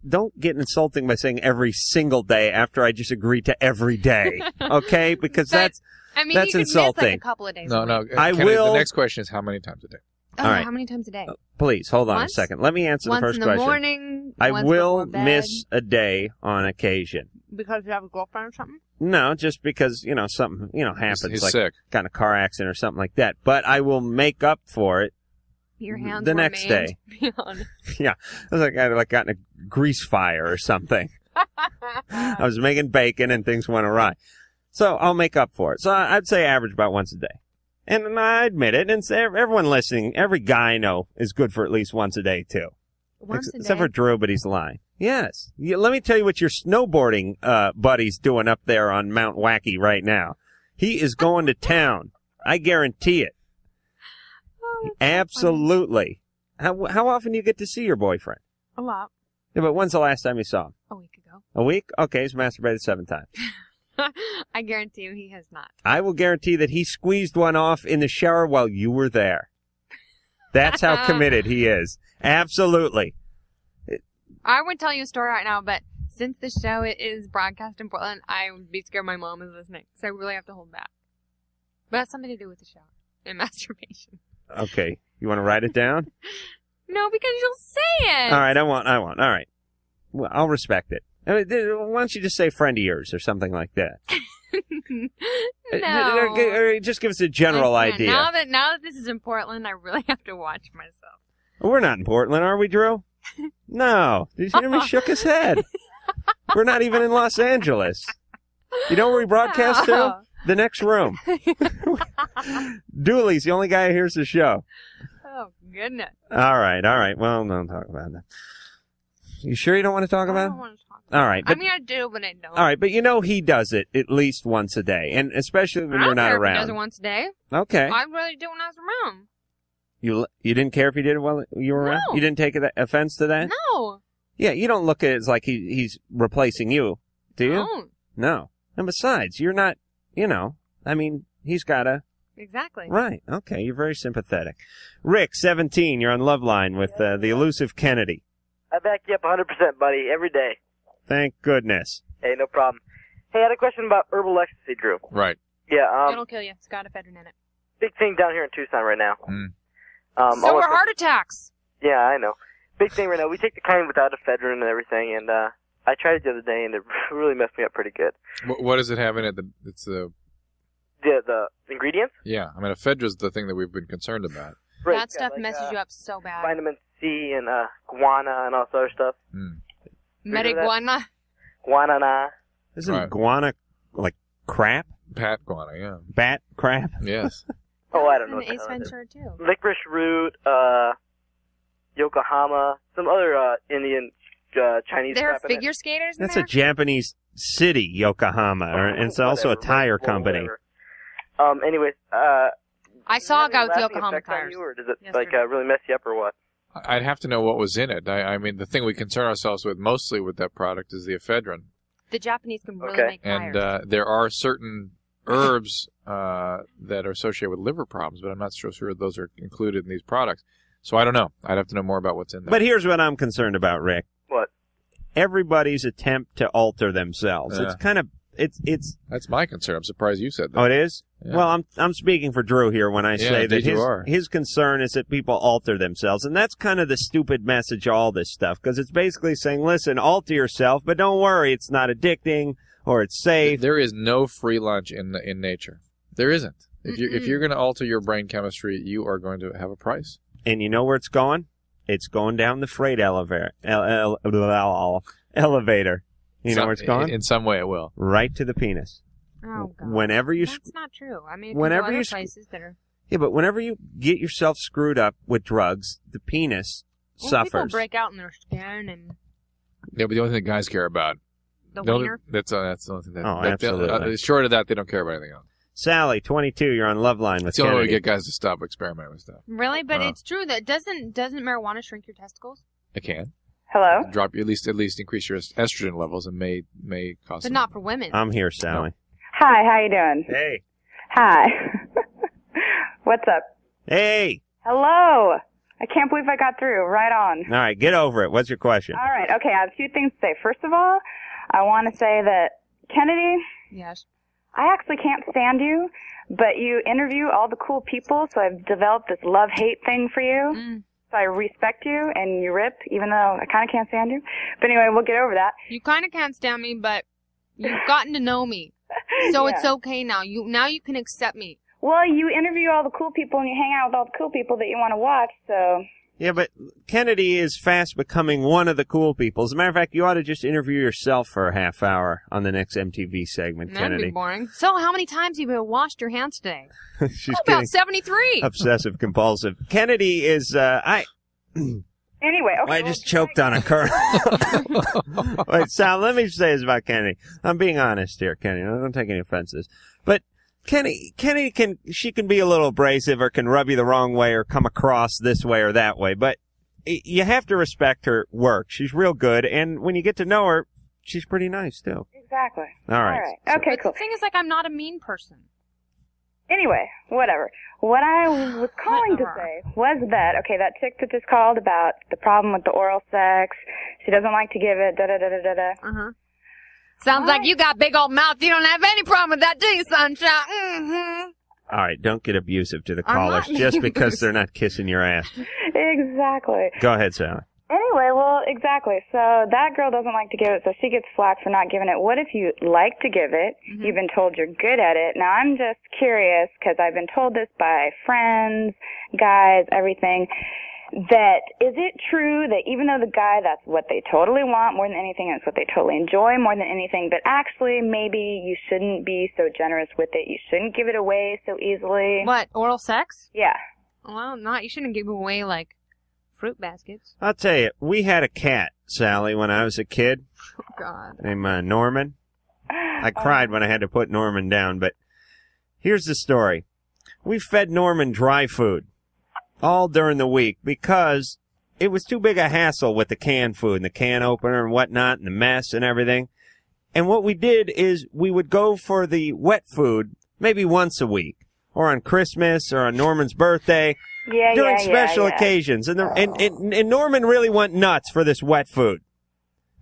don't get insulting by saying every single day after I just agree to every day. Okay? Because But, that's I mean, that's you insulting. miss like a couple of days. No, a no. Uh, I Kennedy, will- The next question is how many times a day? Oh, All right. How many times a day? Uh, please hold on Once? a second. Let me answer Once the first in the question. morning, I will miss a day on occasion. Because you have a girlfriend or something? No, just because you know something you know happens, he's like sick. kind of car accident or something like that. But I will make up for it. Your hands The next day. yeah, I was like I like got in a grease fire or something. I was making bacon and things went awry. So I'll make up for it. So I'd say average about once a day. And I admit it, and everyone listening, every guy I know is good for at least once a day too. Once Ex- a except for Drew, but he's lying. Yes. You- let me tell you what your snowboarding uh, buddy's doing up there on Mount Wacky right now. He is going to town. I guarantee it. Oh, Absolutely. How how often do you get to see your boyfriend? A lot. Yeah, but when's the last time you saw him? A week ago. A week? Okay, he's masturbated seven times. I guarantee you he has not. I will guarantee that he squeezed one off in the shower while you were there. That's how committed he is. Absolutely. I would tell you a story right now, but since the show it is broadcast in Portland, I would be scared my mom is listening, so I really have to hold back. But that's something to do with the shower and masturbation. Okay. You want to write it down? No, because you'll say it. All right, I won't. I won't. All right. Well, I'll respect it. I mean, th- why don't you just say friend of yours or something like that? Uh, no. Or- or Just give us a general can't. idea. Now that now that this is in Portland, I really have to watch myself. We're not in Portland, are we, Drew? No. Did you hear me shook his head? We're not even in Los Angeles. You know where we broadcast to? Oh. The next room. Dooley's the only guy who hears the show. Oh goodness. All right, all right. Well, don't talk about that. You sure you don't want to talk I about don't it? want to talk. All right, I mean, I do, but I don't. all right, but you know he does it at least once a day, and especially when I you're don't not care if he around. does it once a day. Okay. I really do when I was around. You you didn't care if he did it while you were around. No. You didn't take offense to that. No. Yeah, you don't look at it as like he he's replacing you, do you? No. No. And besides, you're not. You know, I mean, he's got a Exactly. right. Okay, you're very sympathetic. Rick, seventeen. You're on Loveline with uh, the elusive Kennedy. I back you up 100%, buddy, every day. Thank goodness. Hey, no problem. Hey, I had a question about herbal ecstasy, Drew. Right. Yeah, um, It'll kill you. It's got ephedrine in it. big thing down here in Tucson right now. Mm. Um, so all are heart attacks. Yeah, I know. Big thing right now. We take the kind without ephedrine and everything, and uh, I tried it the other day, and it really messed me up pretty good. What, what does it have in it? The, it's the The the ingredients. yeah. I mean, ephedra's the thing that we've been concerned about. Right, that stuff like, messes uh, you up so bad. Vitamin C and uh, guana and all this other stuff. Marijuana. Guanana. Isn't Right. guana like crap? Pat guana, yeah. Bat crap? Yes. Oh, I don't know. And what Ace the hell it is. Ventura too. Licorice root, uh, Yokohama, some other uh, Indian uh, Chinese. There are crap figure skaters in That's there. a Japanese city, Yokohama, or, and it's also a tire Red company. whatever. Um. Anyways, uh, I saw a does it guy with any Yokohama tires. you, or does it Yes, like uh, really mess you up, or what? I'd have to know what was in it. I, I mean, the thing we concern ourselves with mostly with that product is the ephedrine, The Japanese can really Okay. make tires. and uh, there are certain herbs uh, that are associated with liver problems, but I'm not so sure those are included in these products. So I don't know. I'd have to know more about what's in there. But here's what I'm concerned about, Rick. What? Everybody's attempt to alter themselves. Yeah. It's kind of it's it's. That's my concern. I'm surprised you said that. Oh, it is. Yeah. Well, I'm I'm speaking for Drew here when I Yeah, say that indeed you his are. his concern is that people alter themselves, and that's kind of the stupid message of all this stuff because it's basically saying, listen, alter yourself, but don't worry, it's not addicting or it's safe. There is no free lunch in in nature. There isn't. If you if you're going to alter your brain chemistry, you are going to have a price. And you know where it's going? It's going down the freight elevator. Ele- ele- elevator. You know where it's going? In some way, it will. right to the penis. oh god. Whenever you That's not true. I mean, whenever whenever you sc- places that are Yeah, but whenever you get yourself screwed up with drugs, the penis well, people break out in their skin and Yeah, but the only thing guys care about. the the only, that's, uh, that's the only thing. That, Oh, that- absolutely. uh, short of that, they don't care about anything else. Sally, 22, you're on Loveline with That's the only way we Kennedy. get guys to stop experimenting with stuff. Really, but Uh. it's true that doesn't doesn't marijuana shrink your testicles? It can Hello? drop you at least at least increase your estrogen levels and may may cause. But some- not for women. I'm here, Sally. Hi, how you doing? Hey. Hi. What's up? Hey. Hello. I can't believe I got through. Right on. All right, get over it. What's your question? All right. Okay, I have two things to say. First of all, I want to say that Kennedy, yes. I actually can't stand you, but you interview all the cool people, so I've developed this love-hate thing for you. Mm. So I respect you and you rip, even though I kind of can't stand you. But anyway, we'll get over that. You kind of can't stand me, but you've gotten to know me, so it's okay now. You now you can accept me. Well, you interview all the cool people and you hang out with all the cool people that you want to watch, so Yeah, but Kennedy is fast becoming one of the cool people. As a matter of fact, you ought to just interview yourself for a half hour on the next MTV segment, That'd be Kennedy. boring. So, how many times have you washed your hands today? She's How getting about seventy-three? obsessive compulsive. Kennedy is uh I Anyway, okay. Well, I well, just choked on a kernel. Wait, Sal, let me say this about Kennedy. I'm being honest here, Kennedy. I don't take any offenses. But Kenny, Kenny can, she can be a little abrasive or can rub you the wrong way or come across this way or that way. But you have to respect her work. She's real good. And when you get to know her, she's pretty nice too. Exactly. All right. All right. Okay, But cool. The thing is, like, I'm not a mean person. Anyway, whatever. What I was calling to say was that okay, that chick that just called about the problem with the oral sex. She doesn't like to give it. Da da da da da da. Uh huh. Sounds like you got big old mouth. You don't have any problem with that, do you, sunshine? Mm-hmm. All right. Don't get abusive to the I'm callers just because they're not kissing your ass. Exactly. Go ahead, Sally. Anyway, well, exactly. So that girl doesn't like to give it, so she gets flack for not giving it. What if you like to give it? You've been told you're good at it. Now I'm just curious because I've been told this by friends, guys, everything. That is it true that even though the guy that's what they totally want more than anything, it's what they totally enjoy more than anything, but actually maybe you shouldn't be so generous with it. You shouldn't give it away so easily. What oral sex? Yeah. Well, not. You shouldn't give away like fruit baskets. I'll tell you, we had a cat, Sally, when I was a kid. Oh God. named uh, Norman. I cried when I had to put Norman down, but here's the story. We fed Norman dry food all during the week because it was too big a hassle with the canned food and the can opener and whatnot and the mess and everything. And what we did is we would go for the wet food maybe once a week or on Christmas or on Norman's birthday Yeah, during yeah, special yeah, occasions. And, the, oh. and, and, and Norman really went nuts for this wet food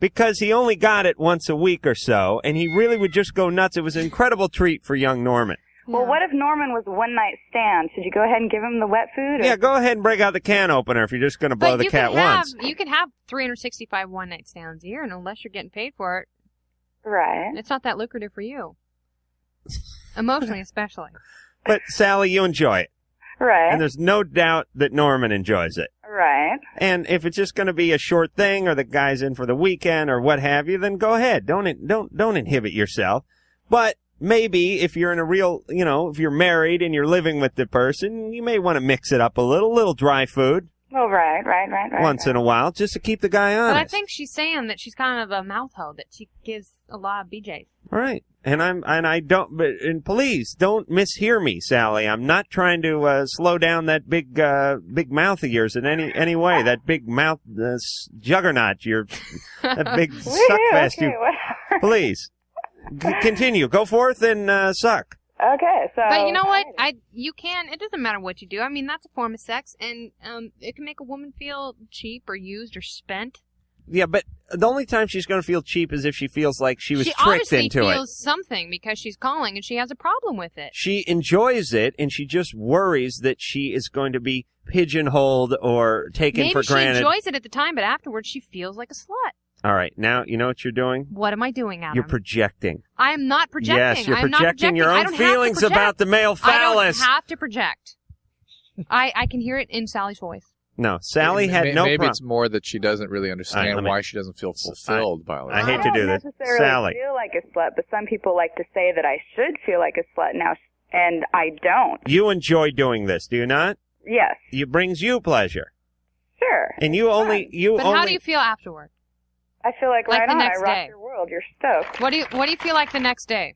because he only got it once a week or so, and he really would just go nuts. It was an incredible treat for young Norman. Well, what if Norman was one night stand? Should you go ahead and give him the wet food? Or? Yeah, go ahead and break out the can opener if you're just going to blow but the you cat can have once. you can have 365 one night stands a year, and unless you're getting paid for it, right? It's not that lucrative for you, emotionally especially. But Sally, you enjoy it. Right. And there's no doubt that Norman enjoys it. Right. And if it's just going to be a short thing, or the guy's in for the weekend, or what have you, then go ahead. Don't don't don't inhibit yourself. But maybe if you're in a real, you know, if you're married and you're living with the person, you may want to mix it up a little, little dry food Oh, right, right, right, right. once in a while, just to keep the guy on. But I think she's saying that she's kind of a mouth hoe that she gives a lot of BJ's. All right. And I'm and I don't but and please don't mishear me, Sally. I'm not trying to uh, slow down that big uh, big mouth of yours in any any way. That big mouth uh, s- juggernaut, your that big suckfest. okay, you please C- continue. Go forth and uh, suck. Okay, so. But you know what? I you can. It doesn't matter what you do. I mean, that's a form of sex, and um, it can make a woman feel cheap or used or spent. Yeah, but the only time she's going to feel cheap is if she feels like she was she tricked into it. feels something because she's calling and she has a problem with it. She enjoys it, and she just worries that she is going to be pigeonholed or taken Maybe for she enjoys it at the time, but afterwards she feels like a slut. All right, now you know what you're doing. What am I doing, Adam? You're projecting. I am not projecting. Yes, you're I'm not projecting your own don't have to feelings about the male phallus. I don't have to project. I I can hear it in Sally's voice. No, Sally had May- no Maybe problem. it's more that she doesn't really understand right, me- why she doesn't feel fulfilled by all I that. hate to do this, don't necessarily Sally. feel like a slut, but some people like to say that I should feel like a slut now, and I don't. You enjoy doing this, do you not? Yes, It brings you pleasure, sure. and you only you But only. how do you feel afterward? I feel like, Like right the on. next I rock day. your world. You're stoked. What do you What do you feel like the next day?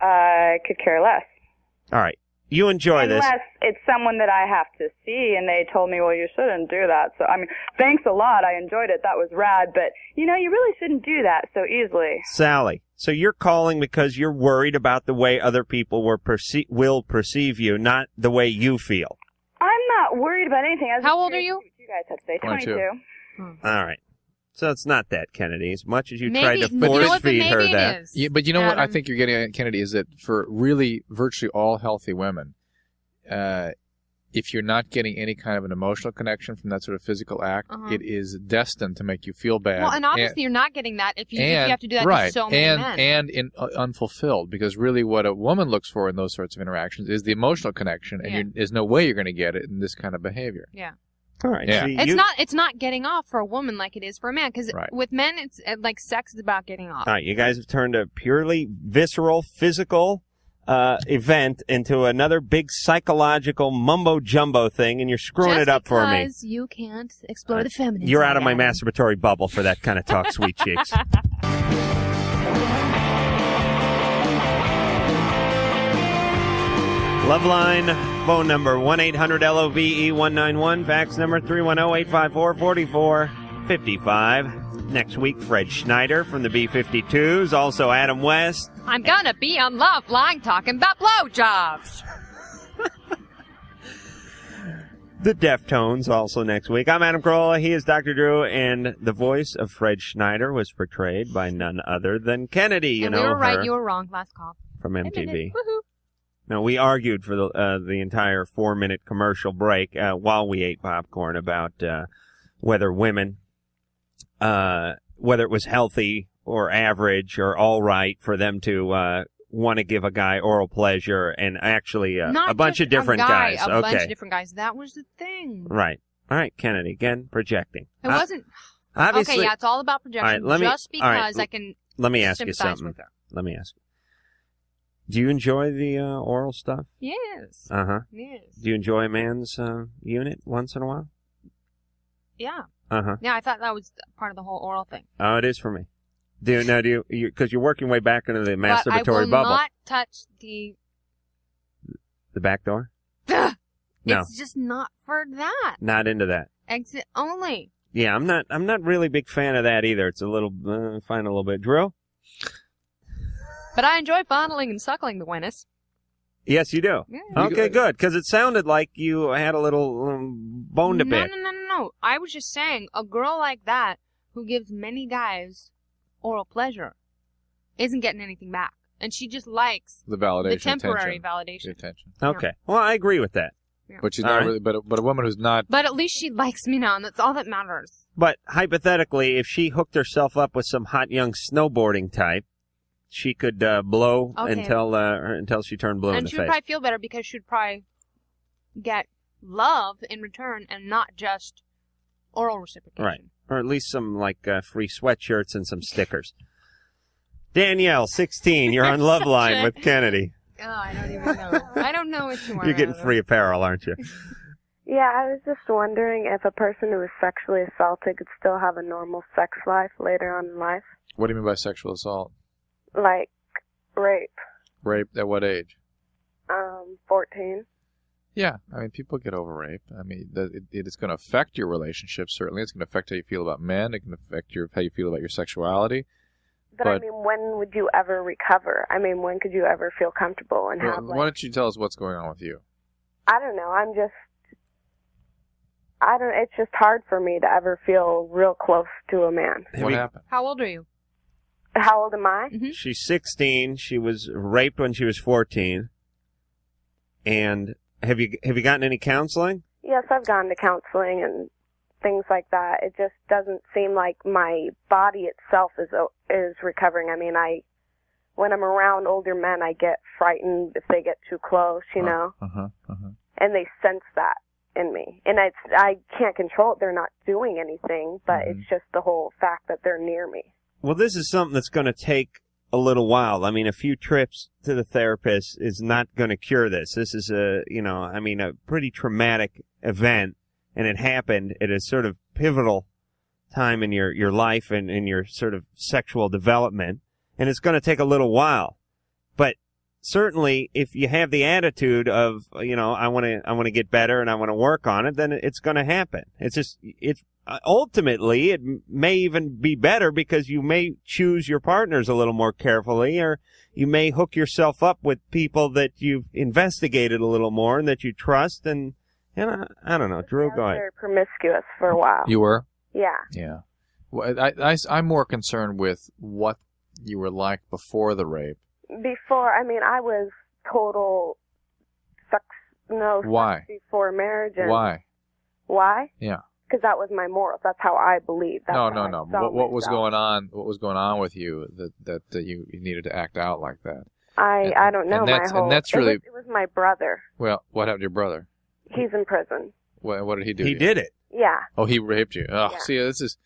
Uh, I could care less. All right, you enjoy this. Unless it's someone that I have to see and they told me, well, you shouldn't do that. So, I mean, thanks a lot. I enjoyed it. That was rad. But, you know, you really shouldn't do that so easily. Sally, so you're calling because you're worried about the way other people were perce- will perceive you, not the way you feel. I'm not worried about anything. I How old are you? What you guys have to say. 22. 22. All right. So it's not that, Kennedy. As much as you Maybe- tried to but you know force what, feed her maybe it that. is. Yeah, but you know what I think you're getting at, Kennedy, is that for really virtually all healthy women, uh, if you're not getting any kind of an emotional connection from that sort of physical act, Uh-huh. it is destined to make you feel bad. Well, and obviously you're not getting that if you, if and you have to do that right, to so many and men. and in, uh, unfulfilled because really what a woman looks for in those sorts of interactions is the emotional connection, and Yeah. you're, there's no way you're going to get it in this kind of behavior. yeah. All right. Yeah. so It's you- not it's not getting off for a woman like it is for a man because Right. with men it's uh, like sex is about getting off. All right, you guys have turned a purely visceral, physical uh, event into another big psychological mumbo jumbo thing, and you're screwing Just it up for me. because you can't explore the feminine. You're side, out of my masturbatory bubble for that kind of talk, sweet cheeks. Loveline phone number 1 800 LOVE 191. Fax number 310 854 4455. Next week, Fred Schneider from the B 52s. Also, Adam West. I'm gonna be on Loveline talking about blowjobs. The Deftones also next week. I'm Adam Carolla. He is Dr. Drew, and the voice of Fred Schneider was portrayed by none other than Kennedy. You and know we were right, her you were wrong. Last call. from. MTV. Woohoo. No, we argued for the uh, the entire four minute commercial break uh, while we ate popcorn about uh, whether women, uh, whether it was healthy or average or all right for them to uh, want to give a guy oral pleasure and actually uh, a bunch of different guy, guys. A okay, bunch of different guys. That was the thing. right. All right, Kennedy again projecting. It wasn't. obviously. okay, yeah, it's all about projection. All right, let me- just right, because I can. Let me ask you something. Let me ask you. Do you enjoy the uh, oral stuff? Yes. Uh huh. Yes. Do you enjoy a man's uh, unit once in a while? Yeah. Uh huh. Yeah, I thought that was part of the whole oral thing. Oh, it is for me. Do you, now do you because you, are working way back into the masturbatory but I will bubble, not touch the. the back door? No, It's just not for that. not into that. Exit only. Yeah, I'm not. I'm not really a big fan of that either. It's a little, uh, a little bit. Drew? But I enjoy fondling and suckling the Wennis. Yes, you do. Yeah. Okay, good. Because it sounded like you had a little um, bone to no, pick. no, no, no, no. I was just saying, a girl like that who gives many guys oral pleasure isn't getting anything back, and she just likes The validation, the temporary attention. validation. The attention. Okay. Well, I agree with that. But she's All not right. really. But a, but a woman who's not. But at least she likes me now, and that's all that matters. But hypothetically, if she hooked herself up with some hot young snowboarding type, she could uh, blow Okay. until uh, until she turned blue in and the she would face. probably feel better because she would probably get love in return and not just oral reciprocation. Right. Or at least some like uh, free sweatshirts and some stickers. Danielle, 16, you're on Loveline with Kennedy. Oh, I don't even know. I don't know what you are. You're getting free apparel, aren't you? Yeah, I was just wondering if a person who was sexually assaulted could still have a normal sex life later on in life, What do you mean by sexual assault? Like rape. Rape at what age? Um, 14. Yeah, I mean, people get over rape. I mean, that- it, it is going to affect your relationship. Certainly, it's going to affect how you feel about men. It can affect your how you feel about your sexuality. But, I mean, when would you ever recover? I mean, when could you ever feel comfortable and Well, have like why don't you tell us what's going on with you? I don't know. I'm just I don't it's just hard for me to ever feel real close to a man. What happened? How old are you? How old am I? Mm-hmm. She's 16. She was raped when she was 14. And have you have you gotten any counseling? Yes, I've gone to counseling and things like that. It just doesn't seem like my body itself is o- is recovering. I mean, I when I'm around older men, I get frightened if they get too close, you know, Uh huh. Uh huh. and they sense that in me. And it's I can't control it. They're not doing anything, but it's just the whole fact that they're near me. Well, this is something that's going to take a little while. I mean, a few trips to the therapist is not going to cure this. This is a, you know, I mean, a pretty traumatic event, and it happened at a sort of pivotal time in your, your life and in your sort of sexual development, and it's going to take a little while. But certainly, if you have the attitude of, you know, I want to, I want to get better and I want to work on it, then it's going to happen. It's just, it's uh, ultimately it may even be better because you may choose your partners a little more carefully, or you may hook yourself up with people that you've investigated a little more and that you trust. And, and I, I don't know, Drew, go ahead. Very promiscuous for a while. You were. Yeah. Yeah. Well, I, I, I, am more concerned with what you were like before the rape. Before, I mean, I was total sex, no, sex Why? before marriage. And Why? Why? Yeah. Because that was my morals. That's how I believed. That's no, no, I no. What, what was going on? What was going on with you that that, that you, you needed to act out like that? I I don't know and my that's- and whole. that's it was- really- it was, my brother. Well, what happened to your brother? He's in prison. What, what did he do? He to you? did it. Yeah. Oh, he raped you. Oh, Yeah. see, this is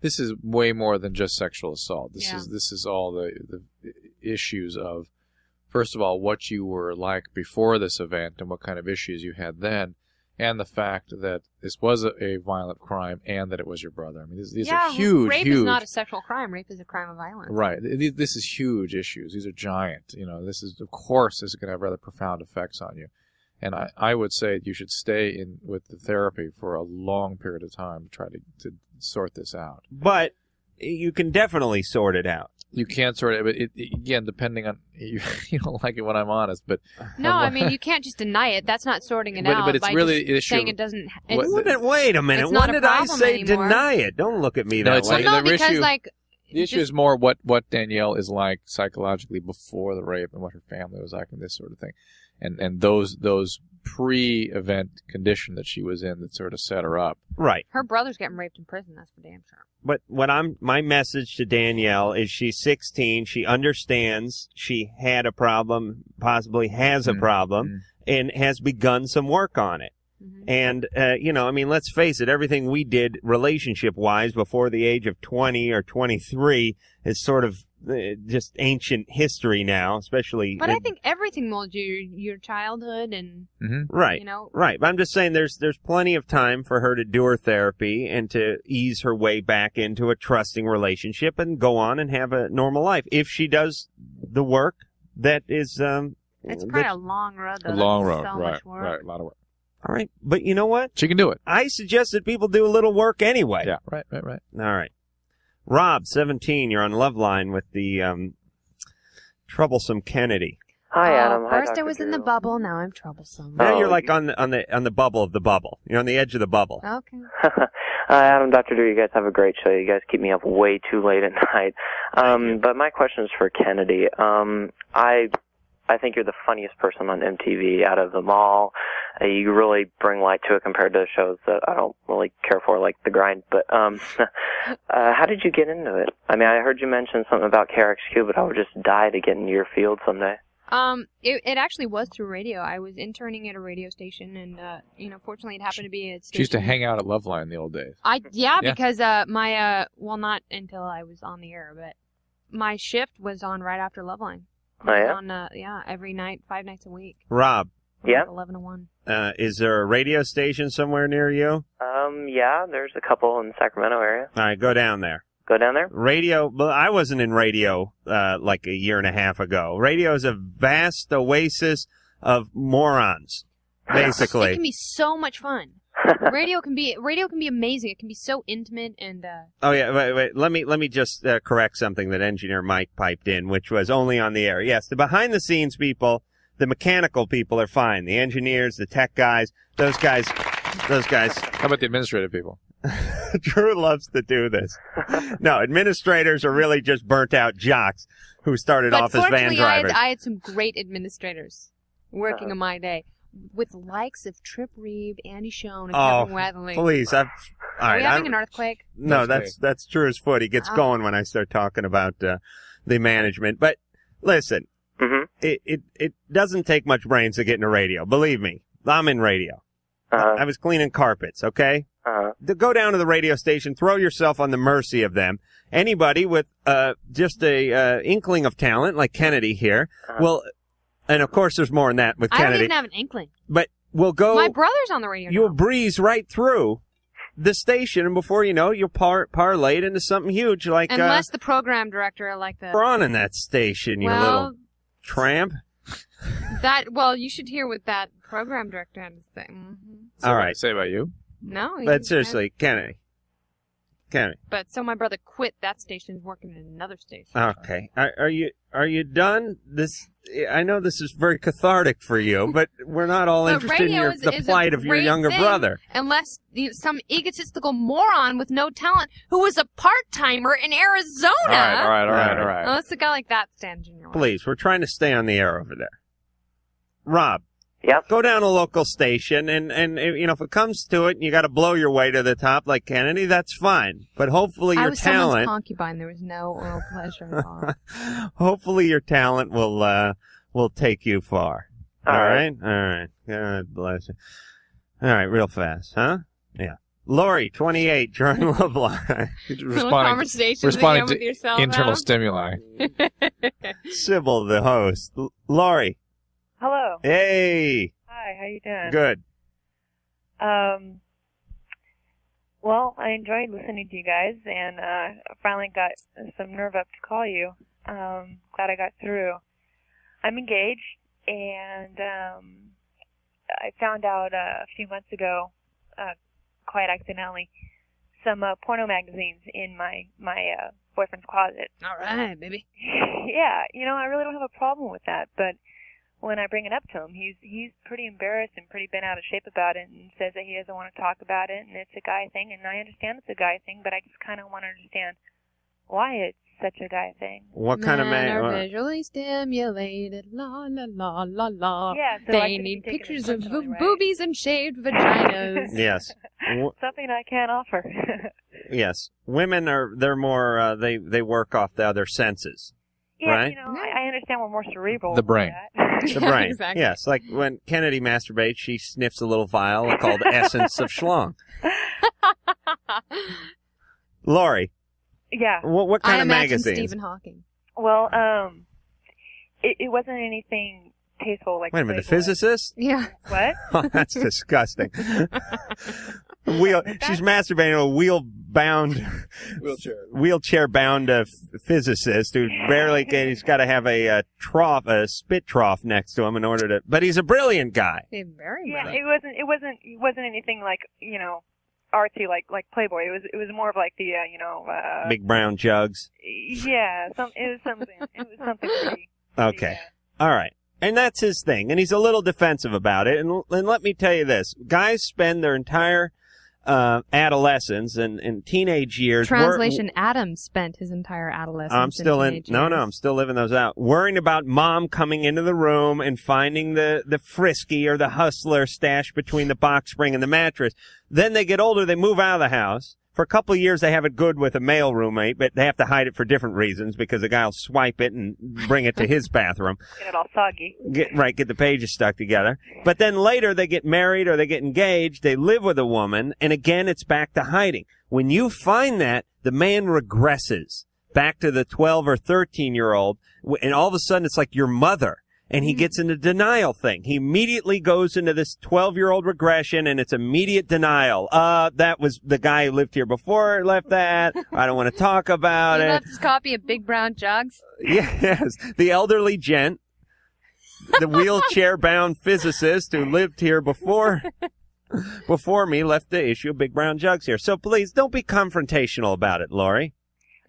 this is way more than just sexual assault. This Yeah. is this is all the the issues of first of all, what you were like before this event and what kind of issues you had then, and the fact that this was a, a violent crime and that it was your brother. I mean, these, these yeah, are huge, rape huge. is not a sexual crime. Rape is a crime of violence. Right. This is huge issues. These are giant. You know, this is, of course, this is going to have rather profound effects on you. And I, I would say you should stay in with the therapy for a long period of time to try to, to sort this out. But you can definitely sort it out. You can't sort it, but it, it- again, depending on you, you don't like it when I'm honest, but No, I mean you can't just deny it. That's not sorting it But- out but it's by really just issue saying it doesn't. what- It's, Wait, wait a minute. It's When a did I say anymore. deny it? Don't look at me No, that it's way. like no, the because issue- like The issue is more what, what Danielle is like psychologically before the rape and what her family was like and this sort of thing. And and those those pre event condition that she was in that sort of set her up. Right. her brother's getting raped in prison. That's for damn sure. But what I'm my message to Danielle is she's 16. She understands she had a problem, possibly has a mm-hmm. problem, mm-hmm. and has begun some work on it. And uh, you know, I mean, let's face it. Everything we did relationship wise before the age of 20 or 23 is sort of uh, just ancient history now, especially. But I think everything molds your your childhood and Right. you know Right. But I'm just saying there's there's plenty of time for her to do her therapy and to ease her way back into a trusting relationship and go on and have a normal life. If she does the work that is um it's that- probably a long road. Though. A long That's road, so right, much work. right, a lot of work. All right. But you know what? She can do it. I suggest that people do a little work anyway. Yeah, right, right, right. All right. Rob, 17, you're on Loveline with the um troublesome Kennedy. Hi, Oh, Adam. Hi, First I Dr. was in the Drew. bubble. Now I'm troublesome. Now Oh, you're like on the on the on the bubble of the bubble. You're on the edge of the bubble. Okay. Hi, Adam, Dr. Drew. You guys have a great show. You guys keep me up way too late at night. Um, but my question is for Kennedy. Um, I I think you're the funniest person on MTV out of them all. Uh, you really bring light to it compared to shows that I don't really care for, like The Grind. But um, uh, how did you get into it? I mean, I heard you mention something about KROQ, but I would just die to get into your field someday. Um, it, it actually was through radio. I was interning at a radio station, and uh, you know, fortunately, it happened to be a station. She used to hang out at Loveline in the old days. I yeah, Yeah. because uh, my uh, well, not until I was on the air, but my shift was on right after Loveline. It Oh, yeah? On uh, yeah, every night, five nights a week. Rob, Yeah? Eleven to one. uh, is there a radio station somewhere near you? Um, yeah, there's a couple in the Sacramento area. All right, go down there. Go down there? Radio, well, I wasn't in radio uh, like a year and a half ago. Radio is a vast oasis of morons, basically. It can be so much fun. Radio can be radio can be amazing. It can be so intimate and uh, Oh yeah, wait, wait. Let me let me just uh, correct something that engineer Mike piped in, which was only on the air. Yes, the behind the scenes people, the mechanical people are fine. The engineers, the tech guys, those guys, those guys. How about the administrative people? Drew loves to do this. No, administrators are really just burnt out jocks who started but off as van fortunately, I had, drivers. I had some great administrators working Uh-huh. in my day, with the likes of Trip Reeb, Andy Schuon, and oh, Kevin Weatherly. please! I've, all Are right, we having I'm- an earthquake? No, that's that's true as foot. He gets Oh. going when I start talking about uh, the management. But listen, Mm-hmm. it, it it doesn't take much brains to get into radio. Believe me, I'm in radio. Uh-huh. I was cleaning carpets. Okay, Uh-huh. to go down to the radio station, throw yourself on the mercy of them. Anybody with uh, just a uh, inkling of talent, like Kennedy here, will, and of course, there's more than that with Kennedy. I don't even have an inkling. but we'll go. My brother's on the radio. You'll breeze right through the station, and before you know, it, you'll par- parlay it into something huge, like uh, Unless the program director, like the we're on in that station, you well, little tramp. that well, you should hear what that program director had to say. hmm All right, say about you. No, but seriously, Kennedy, Kennedy. But so my brother quit that station, and working in another station. Okay, are, are you are you done? This I know this is very cathartic for you, but we're not all But interested in your, is, the is plight of your younger brother. Unless you some egotistical moron with no talent who was a part timer in Arizona. All right, all right, all right, all right. Unless a guy like that stands in your way. Please, we're trying to stay on the air over there. Rob. Yep. Go down a local station, and and if, you know if it comes to it, and you got to blow your way to the top like Kennedy. That's fine. But hopefully your I your was someone's talent, concubine. There was no oral pleasure involved. hopefully your talent will uh will take you far. All All right. right, all right. God bless you. All right, real fast, huh? Yeah. Lori, 28, join Loveline. Little conversations responding again to with yourself, internal Adam. stimuli. Sybil, the host. L- Lori, Hello. hey, Hi, how you doing? good. Um, well, I enjoyed listening to you guys, and uh, I finally got some nerve up to call you. Um, glad I got through. I'm engaged, and um, I found out uh, a few months ago, uh, quite accidentally, some uh, porno magazines in my my uh, boyfriend's closet. All right, baby. yeah, you know, I really don't have a problem with that, but when I bring it up to him, he's he's pretty embarrassed and pretty bent out of shape about it, and says that he doesn't want to talk about it, and it's a guy thing, and I understand it's a guy thing, but I just kind of want to understand why it's such a guy thing. What kind of Men man? are visually stimulated, la la la la la. Yeah, so I they shouldn't be need pictures of bo- right? boobies and shaved vaginas. Yes. Something I can't offer. yes. Women are, they're more, uh, they, they work off the other senses. yeah, right? you know, I, I understand we're more cerebral. The brain. that. The brain. Yes. Like when Kennedy masturbates, she sniffs a little vial called Essence of Schlong. Lori, Yeah. what, what kind I of magazine? Stephen Hawking. Well, um, it, it wasn't anything tasteful like. Wait a minute, the physicist? Yeah. What? Oh, that's disgusting. Wheel. She's masturbating a wheel bound, Wheelchair. wheelchair bound uh, physicist who barely can. He's got to have a, uh trough, a spit trough next to him in order to. But he's a brilliant guy. very Yeah, it wasn't. It wasn't. It wasn't anything like you know, artsy like like Playboy. It was. It was more of like the uh, you know. Uh, Big brown jugs. Yeah, some. It was something. It was something pretty. Okay. All right. And that's his thing. And he's a little defensive about it. And, and let me tell you this guys spend their entire uh, adolescence and, and teenage years. Translation: Adam spent his entire adolescence. I'm still in. No, no, I'm still living those out. Worrying about mom coming into the room and finding the the frisky or the hustler stashed between the box spring and the mattress. Then they get older. They move out of the house. For a couple of years, they have it good with a male roommate, but they have to hide it for different reasons because the guy will swipe it and bring it to his bathroom. Get it all soggy. Get right, get the pages stuck together. But then later they get married or they get engaged, they live with a woman, and again it's back to hiding. When you find that, the man regresses back to the 12 or 13 year old, and all of a sudden it's like your mother. And he gets into denial thing. He immediately goes into this 12 year old regression and it's immediate denial. Uh, that was the guy who lived here before left that. I don't want to talk about He it. left his copy of Big Brown Jugs. Yes, the elderly gent, the wheelchair-bound physicist who lived here before before me left the issue of big brown jugs here. So please don't be confrontational about it, Lori.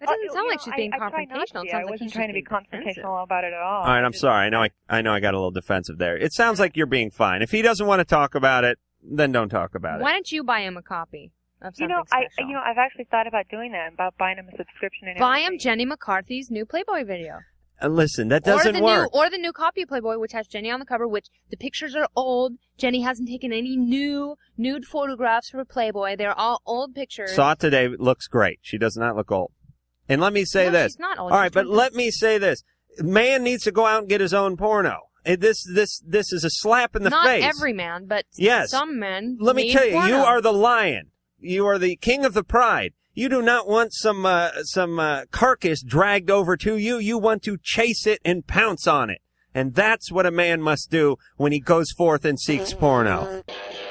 That doesn't sound like she's being I, I try not confrontational. to It sounds I like wasn't he's trying to be defensive. confrontational about it at all. All right, I'm sorry. I know I I know I got a little defensive there. It sounds like you're being fine. If he doesn't want to talk about it, then don't talk about it. Why don't you buy him a copy of You something know, I you know I've actually thought about doing that, about buying him a subscription and buy him Jenny McCarthy's new Playboy video. Uh, listen, that doesn't the work. new or the new copy of Playboy which has Jenny on the cover which the pictures are old. Jenny hasn't taken any new nude photographs for Playboy. They're all old pictures. Saw it today. Looks great. She does not look old. And let me say No, this. she's not old. All but let me say this. Man needs to go out and get his own porno. This this this is a slap in the Not face. every man, but Yes. some men. Let me tell you, you are the lion. You are the king of the pride. You do not want some uh, some uh, carcass dragged over to you. You want to chase it and pounce on it. And that's what a man must do when he goes forth and seeks porno.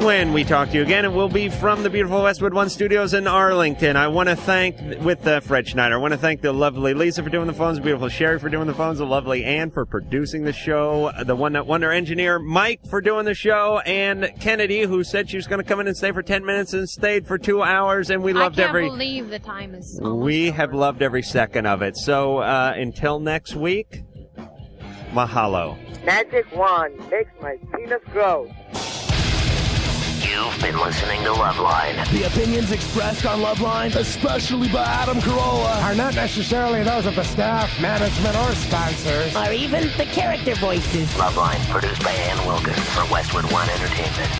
When we talk to you again, it will be from the beautiful Westwood One Studios in Arlington. I want to thank, with uh, Fred Schneider, I want to thank the lovely Lisa for doing the phones, the beautiful Sherry for doing the phones, the lovely Ann for producing the show, the one that wonder engineer Mike for doing the show, and Kennedy who said she was going to come in and stay for 10 minutes and stayed for two hours, and we loved I can't every. believe the time is. We over. have loved every second of it. So uh, until next week, mahalo. Magic wand makes my penis grow. You've been listening to Loveline. The opinions expressed on Loveline, especially by Adam Carolla, are not necessarily those of the staff, management, or sponsors. or even the character voices. Loveline, produced by Ann Wilkins for Westwood One Entertainment.